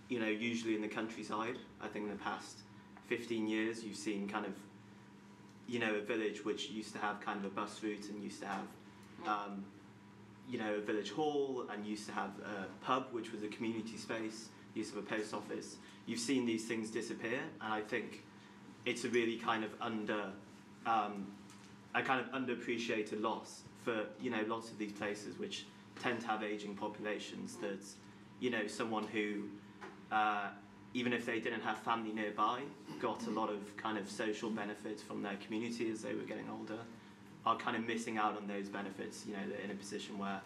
you know, usually in the countryside. I think in the past 15 years, you've seen kind of, you know, a village which used to have kind of a bus route and used to have, um, you know, a village hall and used to have a pub which was a community space, used of a post office. You've seen these things disappear, and I think it's a really kind of under, um, a kind of underappreciated loss for you know lots of these places which tend to have aging populations. That you know someone who, uh, even if they didn't have family nearby, got a lot of kind of social benefits from their community as they were getting older, are kind of missing out on those benefits. You know, they're in a position where,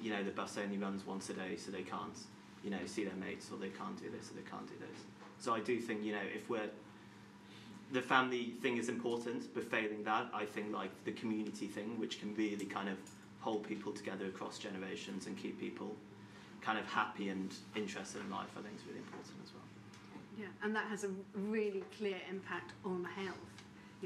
you know, the bus only runs once a day, so they can't, you know, see their mates, or they can't do this, or they can't do this. So I do think, you know, if we're the family thing is important, but failing that, I think like the community thing, which can really kind of hold people together across generations and keep people kind of happy and interested in life, I think is really important as well. Yeah, and that has a really clear impact on health.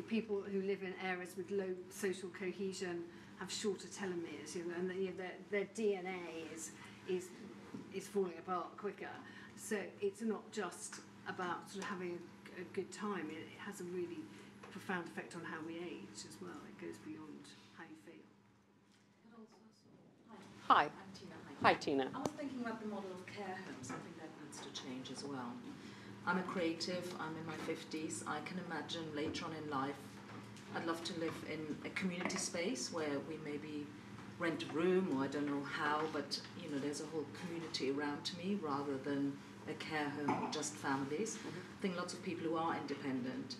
People who live in areas with low social cohesion have shorter telomeres, you know, and you know, their, their DNA is, is, is falling apart quicker. So it's not just about sort of having a, a good time, it, it has a really profound effect on how we age as well. It goes beyond how you feel. Hi. I'm Tina. Hi, Tina. I was thinking about the model of care homes. I think that needs to change as well. I'm a creative, I'm in my 50s. I can imagine later on in life, I'd love to live in a community space where we maybe rent a room or I don't know how, but you know, there's a whole community around me rather than a care home or just families. I think lots of people who are independent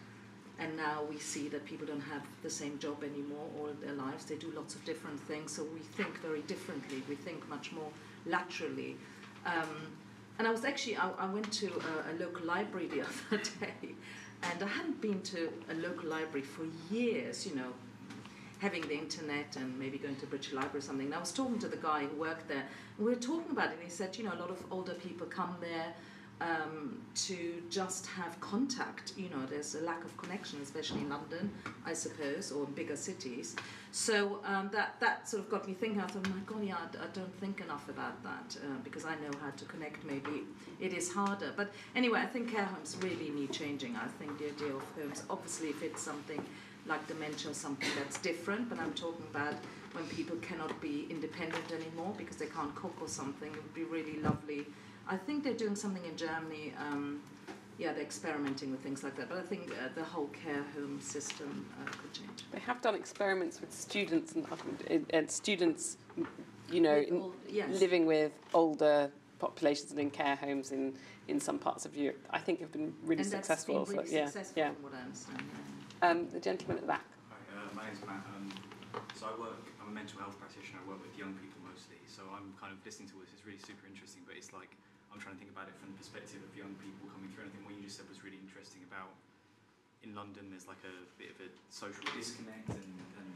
and now we see that people don't have the same job anymore all their lives. They do lots of different things, so we think very differently. We think much more laterally. Um, and I was actually, I, I went to a, a local library the other day, and I hadn't been to a local library for years, you know, having the internet and maybe going to British Library or something. And I was talking to the guy who worked there, and we were talking about it, and he said, you know, a lot of older people come there um, to just have contact. You know, there's a lack of connection, especially in London, I suppose, or in bigger cities. So um, that that sort of got me thinking. I thought, my God, yeah, I, I don't think enough about that uh, because I know how to connect. Maybe it is harder, but anyway, I think care homes really need changing. I think the idea of homes, obviously, if it's something like dementia or something that's different, but I'm talking about when people cannot be independent anymore because they can't cook or something. It would be really lovely I think they're doing something in Germany. Um, yeah, they're experimenting with things like that. But I think uh, the whole care home system uh, could change. They have done experiments with students and, and students, you know, all, yes. living with older populations and in care homes in, in some parts of Europe. I think have been really and successful. Been really so, yeah, successful yeah. From what I understand. Um, the gentleman at the back. Hi, uh, my name's Matt. Um, so I work. I'm a mental health practitioner. I work with young people mostly. So I'm kind of listening to this. It's really super interesting. But it's like I'm trying to think about it from the perspective of young people coming through. And I think what you just said was really interesting about in London, there's like a bit of a social disconnect, and, and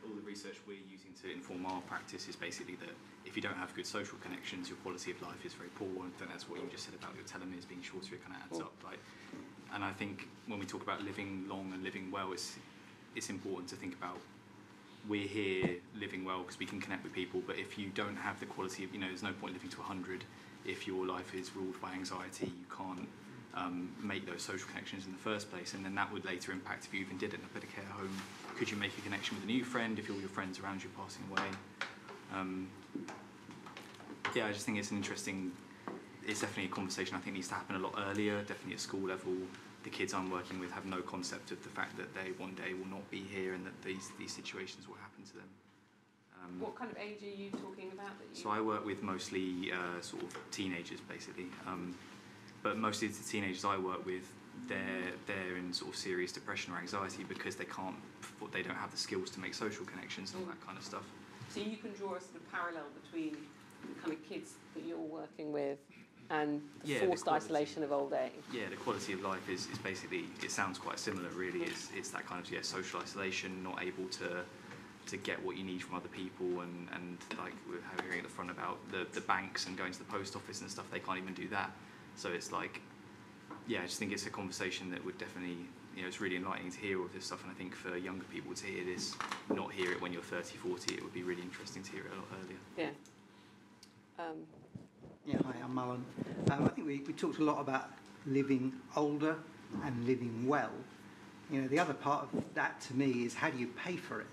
all the research we're using to inform our practice is basically that if you don't have good social connections, your quality of life is very poor. And I think that's what you just said about your telomeres being shorter, it kind of adds up. Like, and I think when we talk about living long and living well, it's, it's important to think about we're here living well because we can connect with people, but if you don't have the quality of, you know, there's no point living to 100 if your life is ruled by anxiety, you can't um, make those social connections in the first place, and then that would later impact if you even did up at a care home. Could you make a connection with a new friend if all your friends around you are passing away? Um, yeah, I just think it's an interesting. It's definitely a conversation I think needs to happen a lot earlier. Definitely at school level, the kids I'm working with have no concept of the fact that they one day will not be here and that these these situations will happen to them. Um, what kind of age are you talking about? so I work with mostly uh, sort of teenagers, basically. Um, but mostly the teenagers I work with, they're they're in sort of serious depression or anxiety because they can't, they don't have the skills to make social connections and all that kind of stuff. So you can draw a sort of parallel between the kind of kids that you're working with and the Yeah, the forced quality. isolation of old age. Yeah, the quality of life is, is basically it sounds quite similar. Really, it's it's that kind of yeah social isolation, not able to to get what you need from other people, and and like we're hearing at the front about the the banks and going to the post office and stuff. They can't even do that. So it's like, yeah, I just think it's a conversation that would definitely. You know, it's really enlightening to hear all of this stuff, and I think for younger people to hear this, not hear it when you're 30, 40, it would be really interesting to hear it a lot earlier. Yeah. Um, Yeah, hi, I'm Mullen. Um, I think we, we talked a lot about living older and living well. You know, the other part of that to me is how do you pay for it?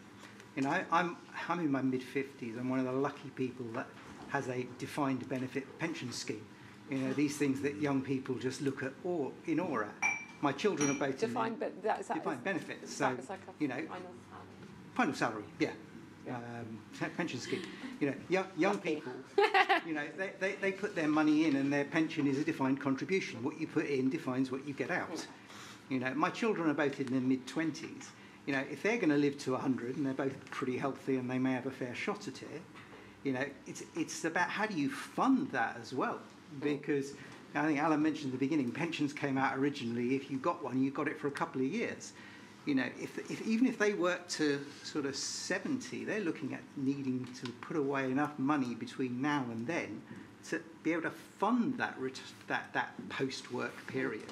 You know, I, I'm, I'm in my mid 50s. I'm one of the lucky people that has a defined benefit pension scheme. You know, these things that young people just look at or in awe at. My children are both Defined, in but that defined is- benefits. is So, you know, final salary? final salary, yeah. Um, pension scheme. You know, young, young people, you know, they, they, they put their money in and their pension is a defined contribution. What you put in defines what you get out. You know, my children are both in their mid 20s. You know, if they're going to live to 100 and they're both pretty healthy and they may have a fair shot at it, you know, it's, it's about how do you fund that as well? Because I think Alun mentioned at the beginning, pensions came out originally. If you got one, you got it for a couple of years. You know, if, if even if they work to sort of 70, they're looking at needing to put away enough money between now and then to be able to fund that that that post-work period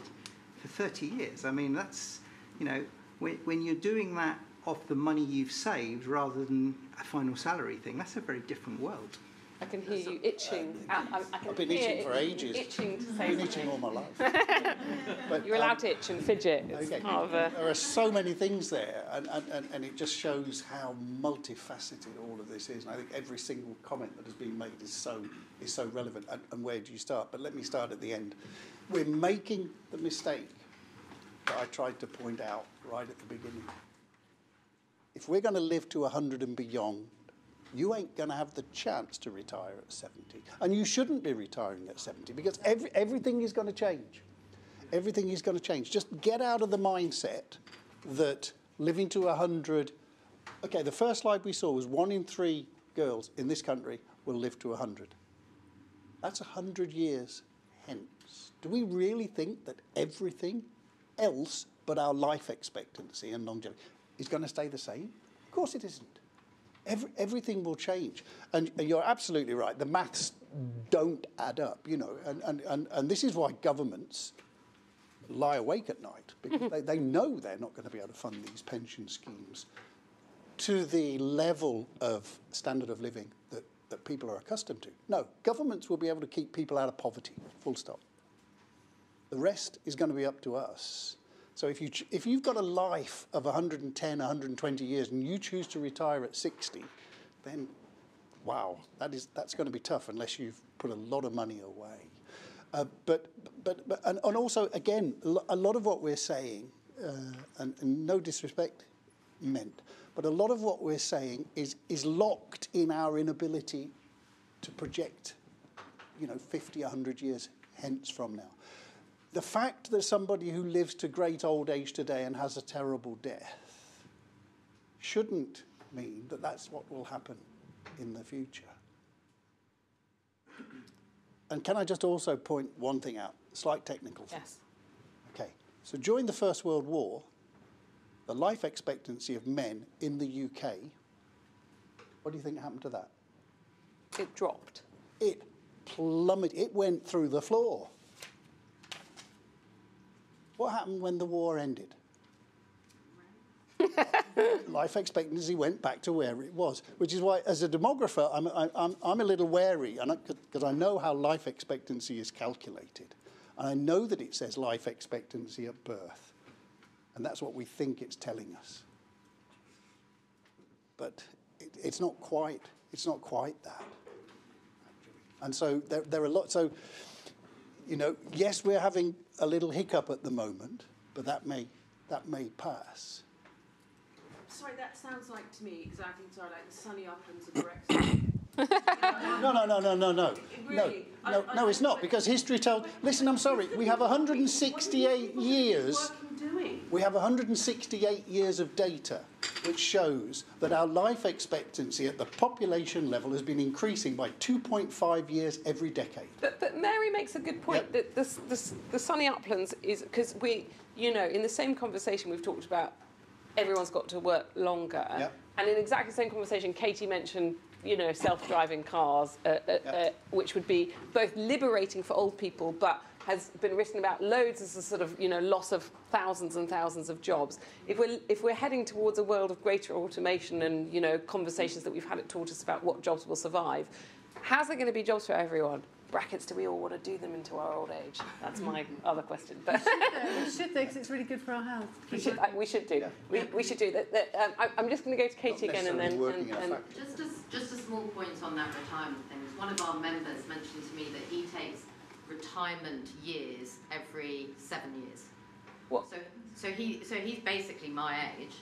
for 30 years. I mean, that's you know, when, when you're doing that off the money you've saved rather than a final salary thing, that's a very different world. I can hear you itching. I, I, I can I've been itching for ages. Itching to say I've been itching all my life. But, You're allowed um, to itch and fidget. Okay. a. There are so many things there, and, and, and, and it just shows how multifaceted all of this is. And I think every single comment that has been made is so, is so relevant. And, and where do you start? But let me start at the end. We're making the mistake that I tried to point out right at the beginning. If we're going to live to 100 and beyond, you ain't going to have the chance to retire at 70. And you shouldn't be retiring at 70 because every, everything is going to change. Everything is going to change. Just get out of the mindset that living to 100. Okay, the first slide we saw was one in three girls in this country will live to 100. That's 100 years hence. Do we really think that everything else but our life expectancy and longevity is going to stay the same? Of course it isn't. Every, everything will change. And you're absolutely right. The maths don't add up, you know. And, and, and, and this is why governments lie awake at night because they, they know they're not going to be able to fund these pension schemes to the level of standard of living that, that people are accustomed to. No, governments will be able to keep people out of poverty, full stop. The rest is going to be up to us. So if, you if you've got a life of 110, 120 years and you choose to retire at 60, then wow, that is, that's going to be tough unless you've put a lot of money away. Uh, but, but, but and, and also, again, a lot of what we're saying, uh, and, and no disrespect meant, but a lot of what we're saying is, is locked in our inability to project, you know, 50, 100 years hence from now. The fact that somebody who lives to great old age today and has a terrible death shouldn't mean that that's what will happen in the future. And can I just also point one thing out? Slight technical thing. Yes. Okay. So during the First World War, the life expectancy of men in the UK, what do you think happened to that? It dropped. It plummeted. It went through the floor. What happened when the war ended? Life expectancy went back to where it was, which is why, as a demographer, I'm, I'm, I'm a little wary and because I know how life expectancy is calculated. And I know that it says life expectancy at birth. And that's what we think it's telling us. But it, it's not quite, it's not quite that. And so there, there are lots. So, you know, yes, we're having a little hiccup at the moment, but that may, that may pass. Sorry, that sounds like to me exactly sorry, like the sunny uplands of Brexit. No, no, no, no, no, no. Really? No, no, no, it's not, because history tells. Listen, I'm sorry, we have 168 years. We have 168 years of data which shows that our life expectancy at the population level has been increasing by 2.5 years every decade. But, but Mary makes a good point that this, this, the sunny uplands is because we, you know, in the same conversation we've talked about everyone's got to work longer. Yep. And in exactly the same conversation, Katie mentioned, you know, self-driving cars, uh, uh, uh, which would be both liberating for old people, but has been written about loads as a sort of, you know, loss of thousands and thousands of jobs. If we're, if we're heading towards a world of greater automation and, you know, conversations that we've had at Tortoise about what jobs will survive, how's there going to be jobs for everyone? Brackets, do we all want to do them into our old age? That's my other question. But we should though, because it's really good for our health. we should, uh, we should do. We, we should do that. that um, I, I'm just going to go to Katie again and then. And, and, Just a, just a small point on that retirement thing. One of our members mentioned to me that he takes retirement years every seven years. What? So, so he, so he's basically my age,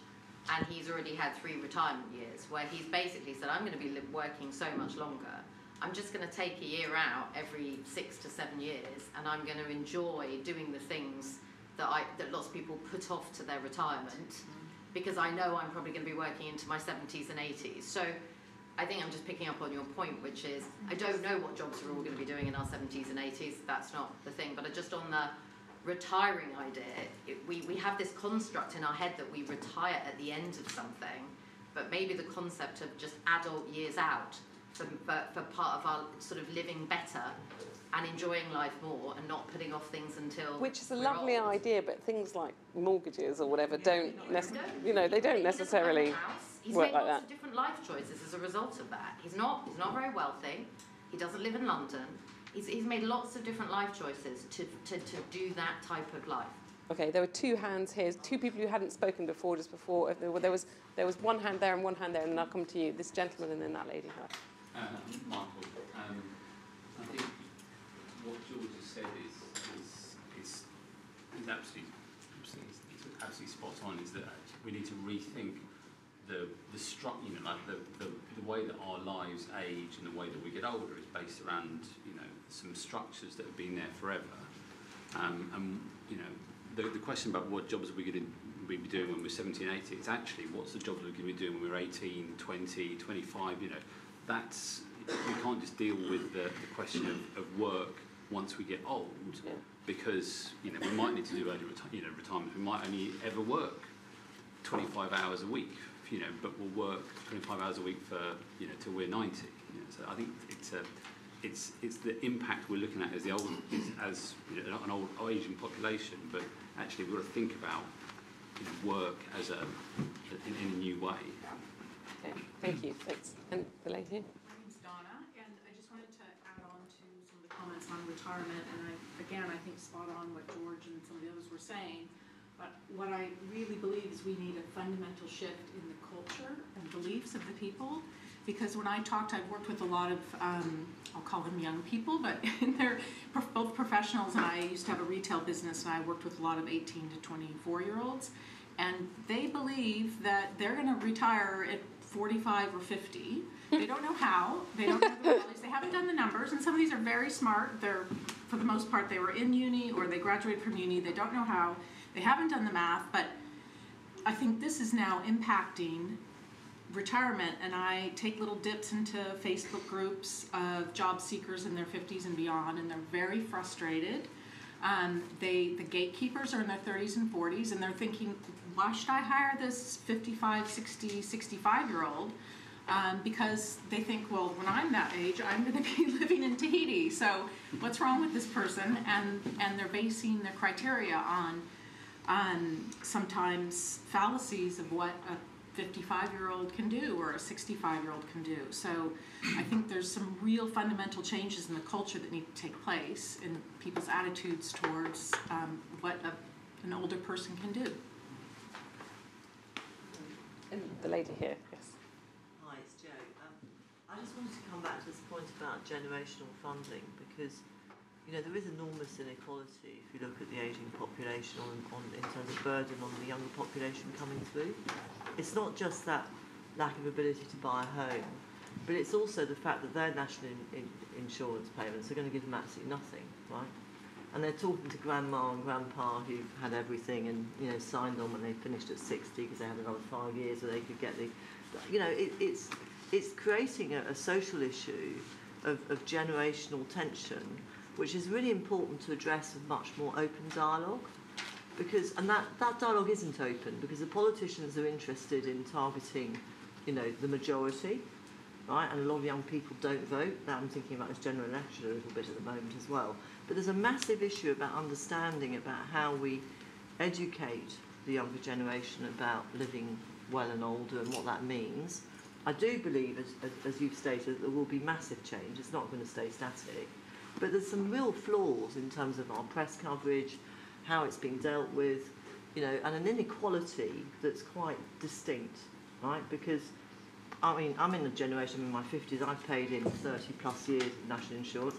and he's already had three retirement years where he's basically said, "I'm going to be working so much longer. I'm just going to take a year out every six to seven years, and I'm going to enjoy doing the things that I that lots of people put off to their retirement." Mm-hmm. because I know I'm probably going to be working into my 70s and 80s. So I think I'm just picking up on your point, which is I don't know what jobs we're all going to be doing in our 70s and 80s. That's not the thing. But just on the retiring idea, it, we, we have this construct in our head that we retire at the end of something, but maybe the concept of just adult years out for, for, part of our sort of living better and enjoying life more and not putting off things until which is a lovely old. idea, but things like mortgages or whatever don't, nec- you know, they don't necessarily He's work made like lots that. of different life choices as a result of that. He's not he's not very wealthy. He doesn't live in London. He's, he's made lots of different life choices to, to, to do that type of life. Okay, there were two hands here, two people who hadn't spoken before, just before. There was, there was one hand there and one hand there, and I'll come to you. This gentleman and then that lady. Uh, Michael, um, I think what George has said is, is, is, is absolutely, absolutely, absolutely spot on, is that we need to rethink the, the stru- you know, like the, the, the way that our lives age and the way that we get older is based around, you know, some structures that have been there forever. Um, and, you know, the, the question about what jobs are we going to we be doing when we're 17, 18, it's actually what's the jobs we're going to be doing when we're 18, 20, 25, you know, that's, we can't just deal with the, the question of, of work once we get old yeah. because, you know, we might need to do early reti- you know, retirement, we might only ever work 25 hours a week, you know, but we'll work 25 hours a week for, you know, till we're 90. You know, so I think it's a, it's, it's the impact we're looking at as the old, is as you know, an old Asian population, but actually we've got to think about you know, work as a, in, in a new way. Okay, thank you. Thanks. And the lady here? My name's Donna, and I just wanted to add on to some of the comments on retirement, and I, again, I think spot on what George and some of the others were saying. But what I really believe is we need a fundamental shift in the culture and beliefs of the people. Because when I talked, I've worked with a lot of, um, I'll call them young people, but they're both professionals, and I used to have a retail business, and I worked with a lot of 18 to 24 year olds. And they believe that they're going to retire at 45 or 50. They don't know how. They don't know the values. They haven't done the numbers. And some of these are very smart. They're, for the most part, they were in uni or they graduated from uni. They don't know how. They haven't done the math. But I think this is now impacting retirement. And I take little dips into Facebook groups of job seekers in their 50s and beyond, and they're very frustrated. Um, they the gatekeepers are in their 30s and 40s, and they're thinking, why should I hire this 55, 60, 65 year old? Um, because they think, well, when I'm that age, I'm going to be living in Tahiti. So what's wrong with this person? And and they're basing their criteria on on sometimes fallacies of what a 55 year old can do or a 65 year old can do. So I think there's some real fundamental changes in the culture that need to take place in people's attitudes towards um, what a, an older person can do. And the lady here, yes. Hi, it's Jo. Um, I just wanted to come back to this point about generational funding because, you know, there is enormous inequality if you look at the ageing population on, on, in terms of burden on the younger population coming through. It's not just that lack of ability to buy a home, but it's also the fact that their national in, in, insurance payments are going to give them absolutely nothing, right? And they're talking to grandma and grandpa who've had everything and you know signed on when they finished at 60 because they had another five years where they could get the, you know, it, it's it's creating a, a social issue of, of generational tension, which is really important to address with much more open dialogue. Because and that, that dialogue isn't open because the politicians are interested in targeting, you know, the majority, right? And a lot of young people don't vote. That I'm thinking about this general election a little bit at the moment as well. But there's a massive issue about understanding about how we educate the younger generation about living well and older and what that means. I do believe, as, as, as you've stated, that there will be massive change. It's not going to stay static. But there's some real flaws in terms of our press coverage, how it's being dealt with, you know, and an inequality that's quite distinct, right? Because, I mean, I'm in a generation in my 50s, I've paid in 30 plus years of national insurance.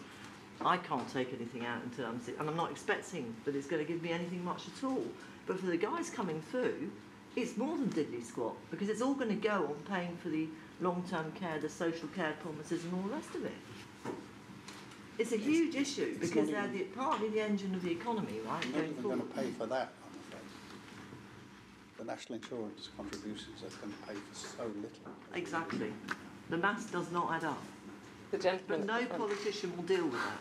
I can't take anything out until I'm sick, and I'm not expecting that it's going to give me anything much at all. But for the guys coming through, it's more than diddly squat because it's all going to go on paying for the long-term care, the social care promises, and all the rest of it. It's a huge issue it's because not they're the, partly the engine of the economy, right? Not going even forward. going to pay for that, I'm afraid. The national insurance contributions are going to pay for so little. Exactly. The maths does not add up. The gentleman. But no politician will deal with that.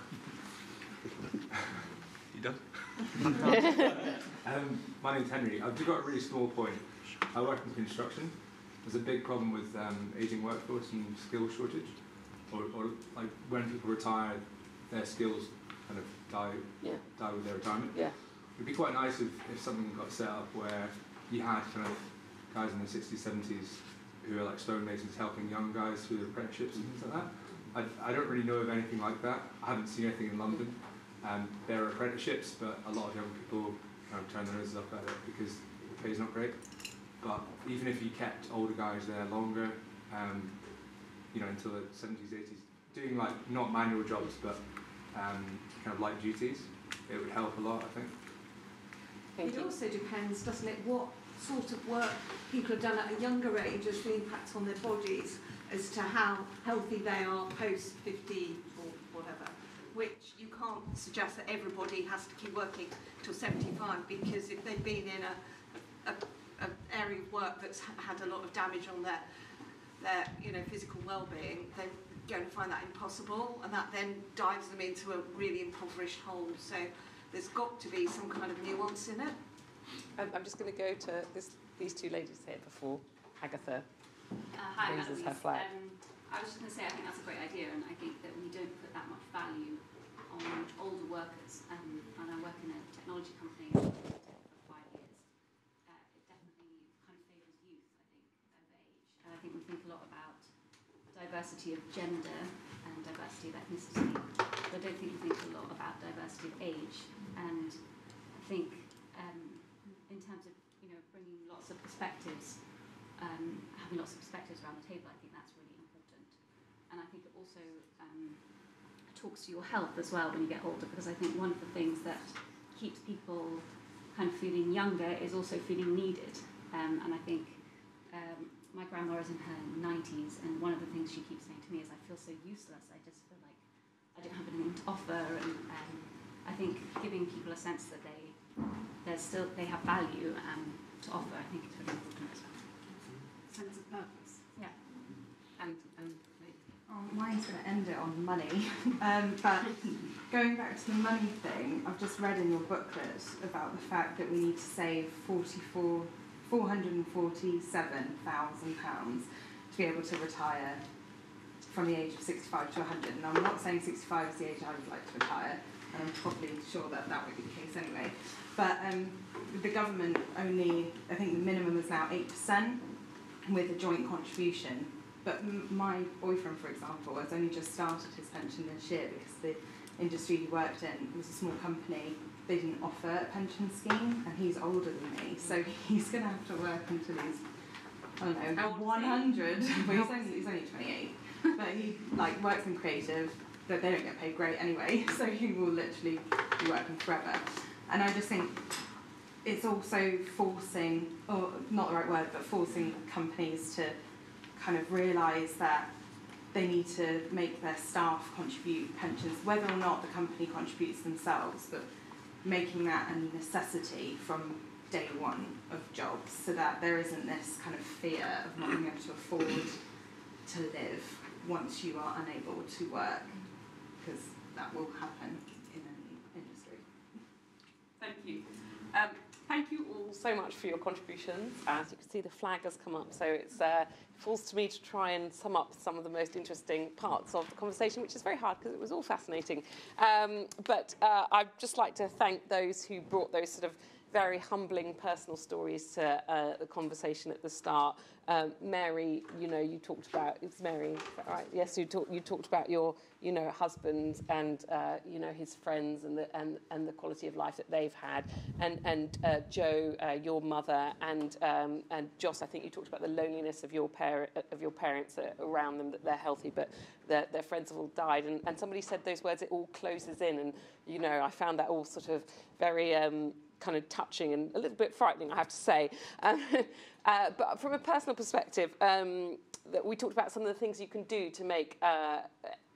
You done? um, my name's Henry. I've just got a really small point. I work in construction. There's a big problem with um, aging workforce and skill shortage, or, or like when people retire, their skills kind of die Yeah. die with their retirement. Yeah. It'd be quite nice if, if something got set up where you had kind of guys in their 60s, 70s who are like stonemasons helping young guys through their apprenticeships and things like that. I, I don't really know of anything like that. I haven't seen anything in London. Um, there are apprenticeships, but a lot of young people kind of turn their noses up at it because the pay's not great. But even if you kept older guys there longer, um, you know, until the 70s, 80s, doing like not manual jobs, but um, kind of light duties, it would help a lot, I think. it also depends, doesn't it, what sort of work people have done at a younger age as the impact on their bodies as to how healthy they are post 50 or whatever. Which you can't suggest that everybody has to keep working till 75 because if they've been in a, a, a area of work that's had a lot of damage on their their you know physical well-being, they're going to find that impossible, and that then dives them into a really impoverished hole. So there's got to be some kind of nuance in it. Um, I'm just going to go to this, these two ladies here before Agatha Uh, hi, I'm raises Eloise. her flag. Um, I was just going to say, I think that's a great idea, and I think that we don't put that much value on older workers. Um, and I work in a technology company for five years. Uh, it definitely kind of favours youth, I think, of age. And I think we think a lot about diversity of gender and diversity of ethnicity, but I don't think we think a lot about diversity of age. And I think um, in terms of you know bringing lots of perspectives um, having lots of perspectives around the table, I think that's really important. And I think it also um, talks to your health as well when you get older, because I think one of the things that keeps people kind of feeling younger is also feeling needed. Um, and I think um, my grandma is in her 90s, and one of the things she keeps saying to me is, I feel so useless. I just feel like I don't have anything to offer. And um, I think giving people a sense that they there's still they have value um, to offer, I think is really important as well sense of purpose. Yeah. And, and Oh, mine's going to end it on money. um, but going back to the money thing, I've just read in your booklet about the fact that we need to save 44, £447,000 to be able to retire from the age of 65 to 100. And I'm not saying 65 is the age I would like to retire, and I'm probably sure that that would be the case anyway. But um, the government only, I think the minimum is now 8% with a joint contribution. But my boyfriend, for example, has only just started his pension this year because the industry he worked in was a small company. They didn't offer a pension scheme, and he's older than me, so he's going to have to work until he's, I don't know, 100. But he's only, he's only 28. But he like works in creative, but they don't get paid great anyway, so he will literally be working forever. And I just think it's also forcing, or not the right word, but forcing companies to kind of realise that they need to make their staff contribute pensions, whether or not the company contributes themselves, but making that a necessity from day one of jobs so that there isn't this kind of fear of not being able to afford to live once you are unable to work, because that will happen in any industry. Thank you. Um, thank you all so much for your contributions. As you can see, the flag has come up, so it's uh, falls to me to try and sum up some of the most interesting parts of the conversation, which is very hard because it was all fascinating. Um, but uh, I'd just like to thank those who brought those sort of very humbling personal stories to uh, the conversation at the start. Um, Mary, you know, you talked about it's Mary, right? Yes, you talked you talked about your you know husband and uh, you know his friends and the and, and the quality of life that they've had, and and uh, Joe, uh, your mother, and um, and Joss, I think you talked about the loneliness of your parent of your parents around them that they're healthy, but their, their friends have all died, and, and somebody said those words. It all closes in, and you know I found that all sort of very. Um, kind of touching and a little bit frightening, I have to say. Um, uh, but from a personal perspective, um, that we talked about some of the things you can do to make uh,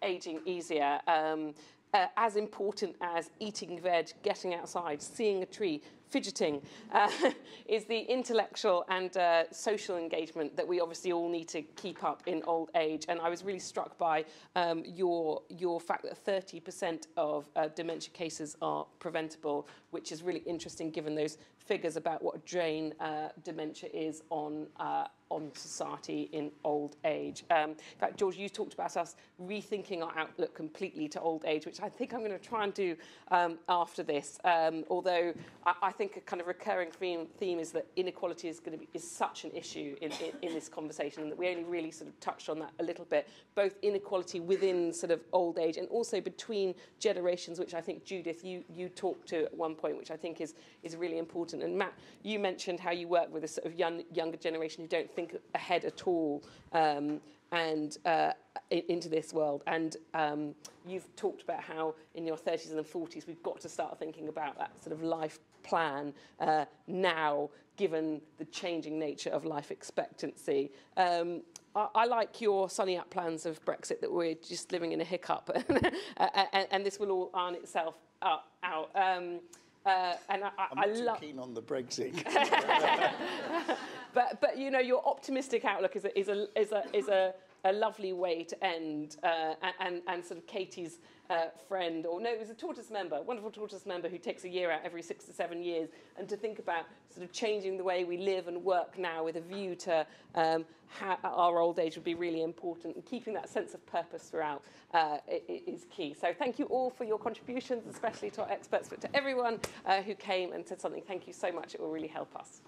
aging easier. Um, uh, as important as eating veg, getting outside, seeing a tree, fidgeting, uh, is the intellectual and uh, social engagement that we obviously all need to keep up in old age. And I was really struck by um, your, your fact that 30% of uh, dementia cases are preventable, which is really interesting given those figures about what a drain uh, dementia is on, uh, on society in old age. Um, in fact, George, you talked about us rethinking our outlook completely to old age, which I think I'm going to try and do um, after this. Um, although I, I think a kind of recurring theme, theme is that inequality is going to be is such an issue in, in, in this conversation, and that we only really sort of touched on that a little bit. Both inequality within sort of old age and also between generations, which I think Judith you you talked to at one point, which I think is is really important. And Matt, you mentioned how you work with a sort of young, younger generation who don't think ahead at all. Um, and uh, into this world. And um, you've talked about how in your 30s and 40s we've got to start thinking about that sort of life plan uh, now, given the changing nature of life expectancy. Um, I, like your sunny up plans of Brexit that we're just living in a hiccup, and, and, this will all iron itself out. Um, uh, and I, I'm not too keen on the Brexit. but but you know your optimistic outlook is a is a is a is a, a lovely way to end uh, and and sort of Katie's uh, friend or no it was a tortoise member wonderful tortoise member who takes a year out every six to seven years and to think about sort of changing the way we live and work now with a view to um, how our old age would be really important and keeping that sense of purpose throughout uh, is key. So thank you all for your contributions especially to our experts but to everyone uh, who came and said something. Thank you so much. It will really help us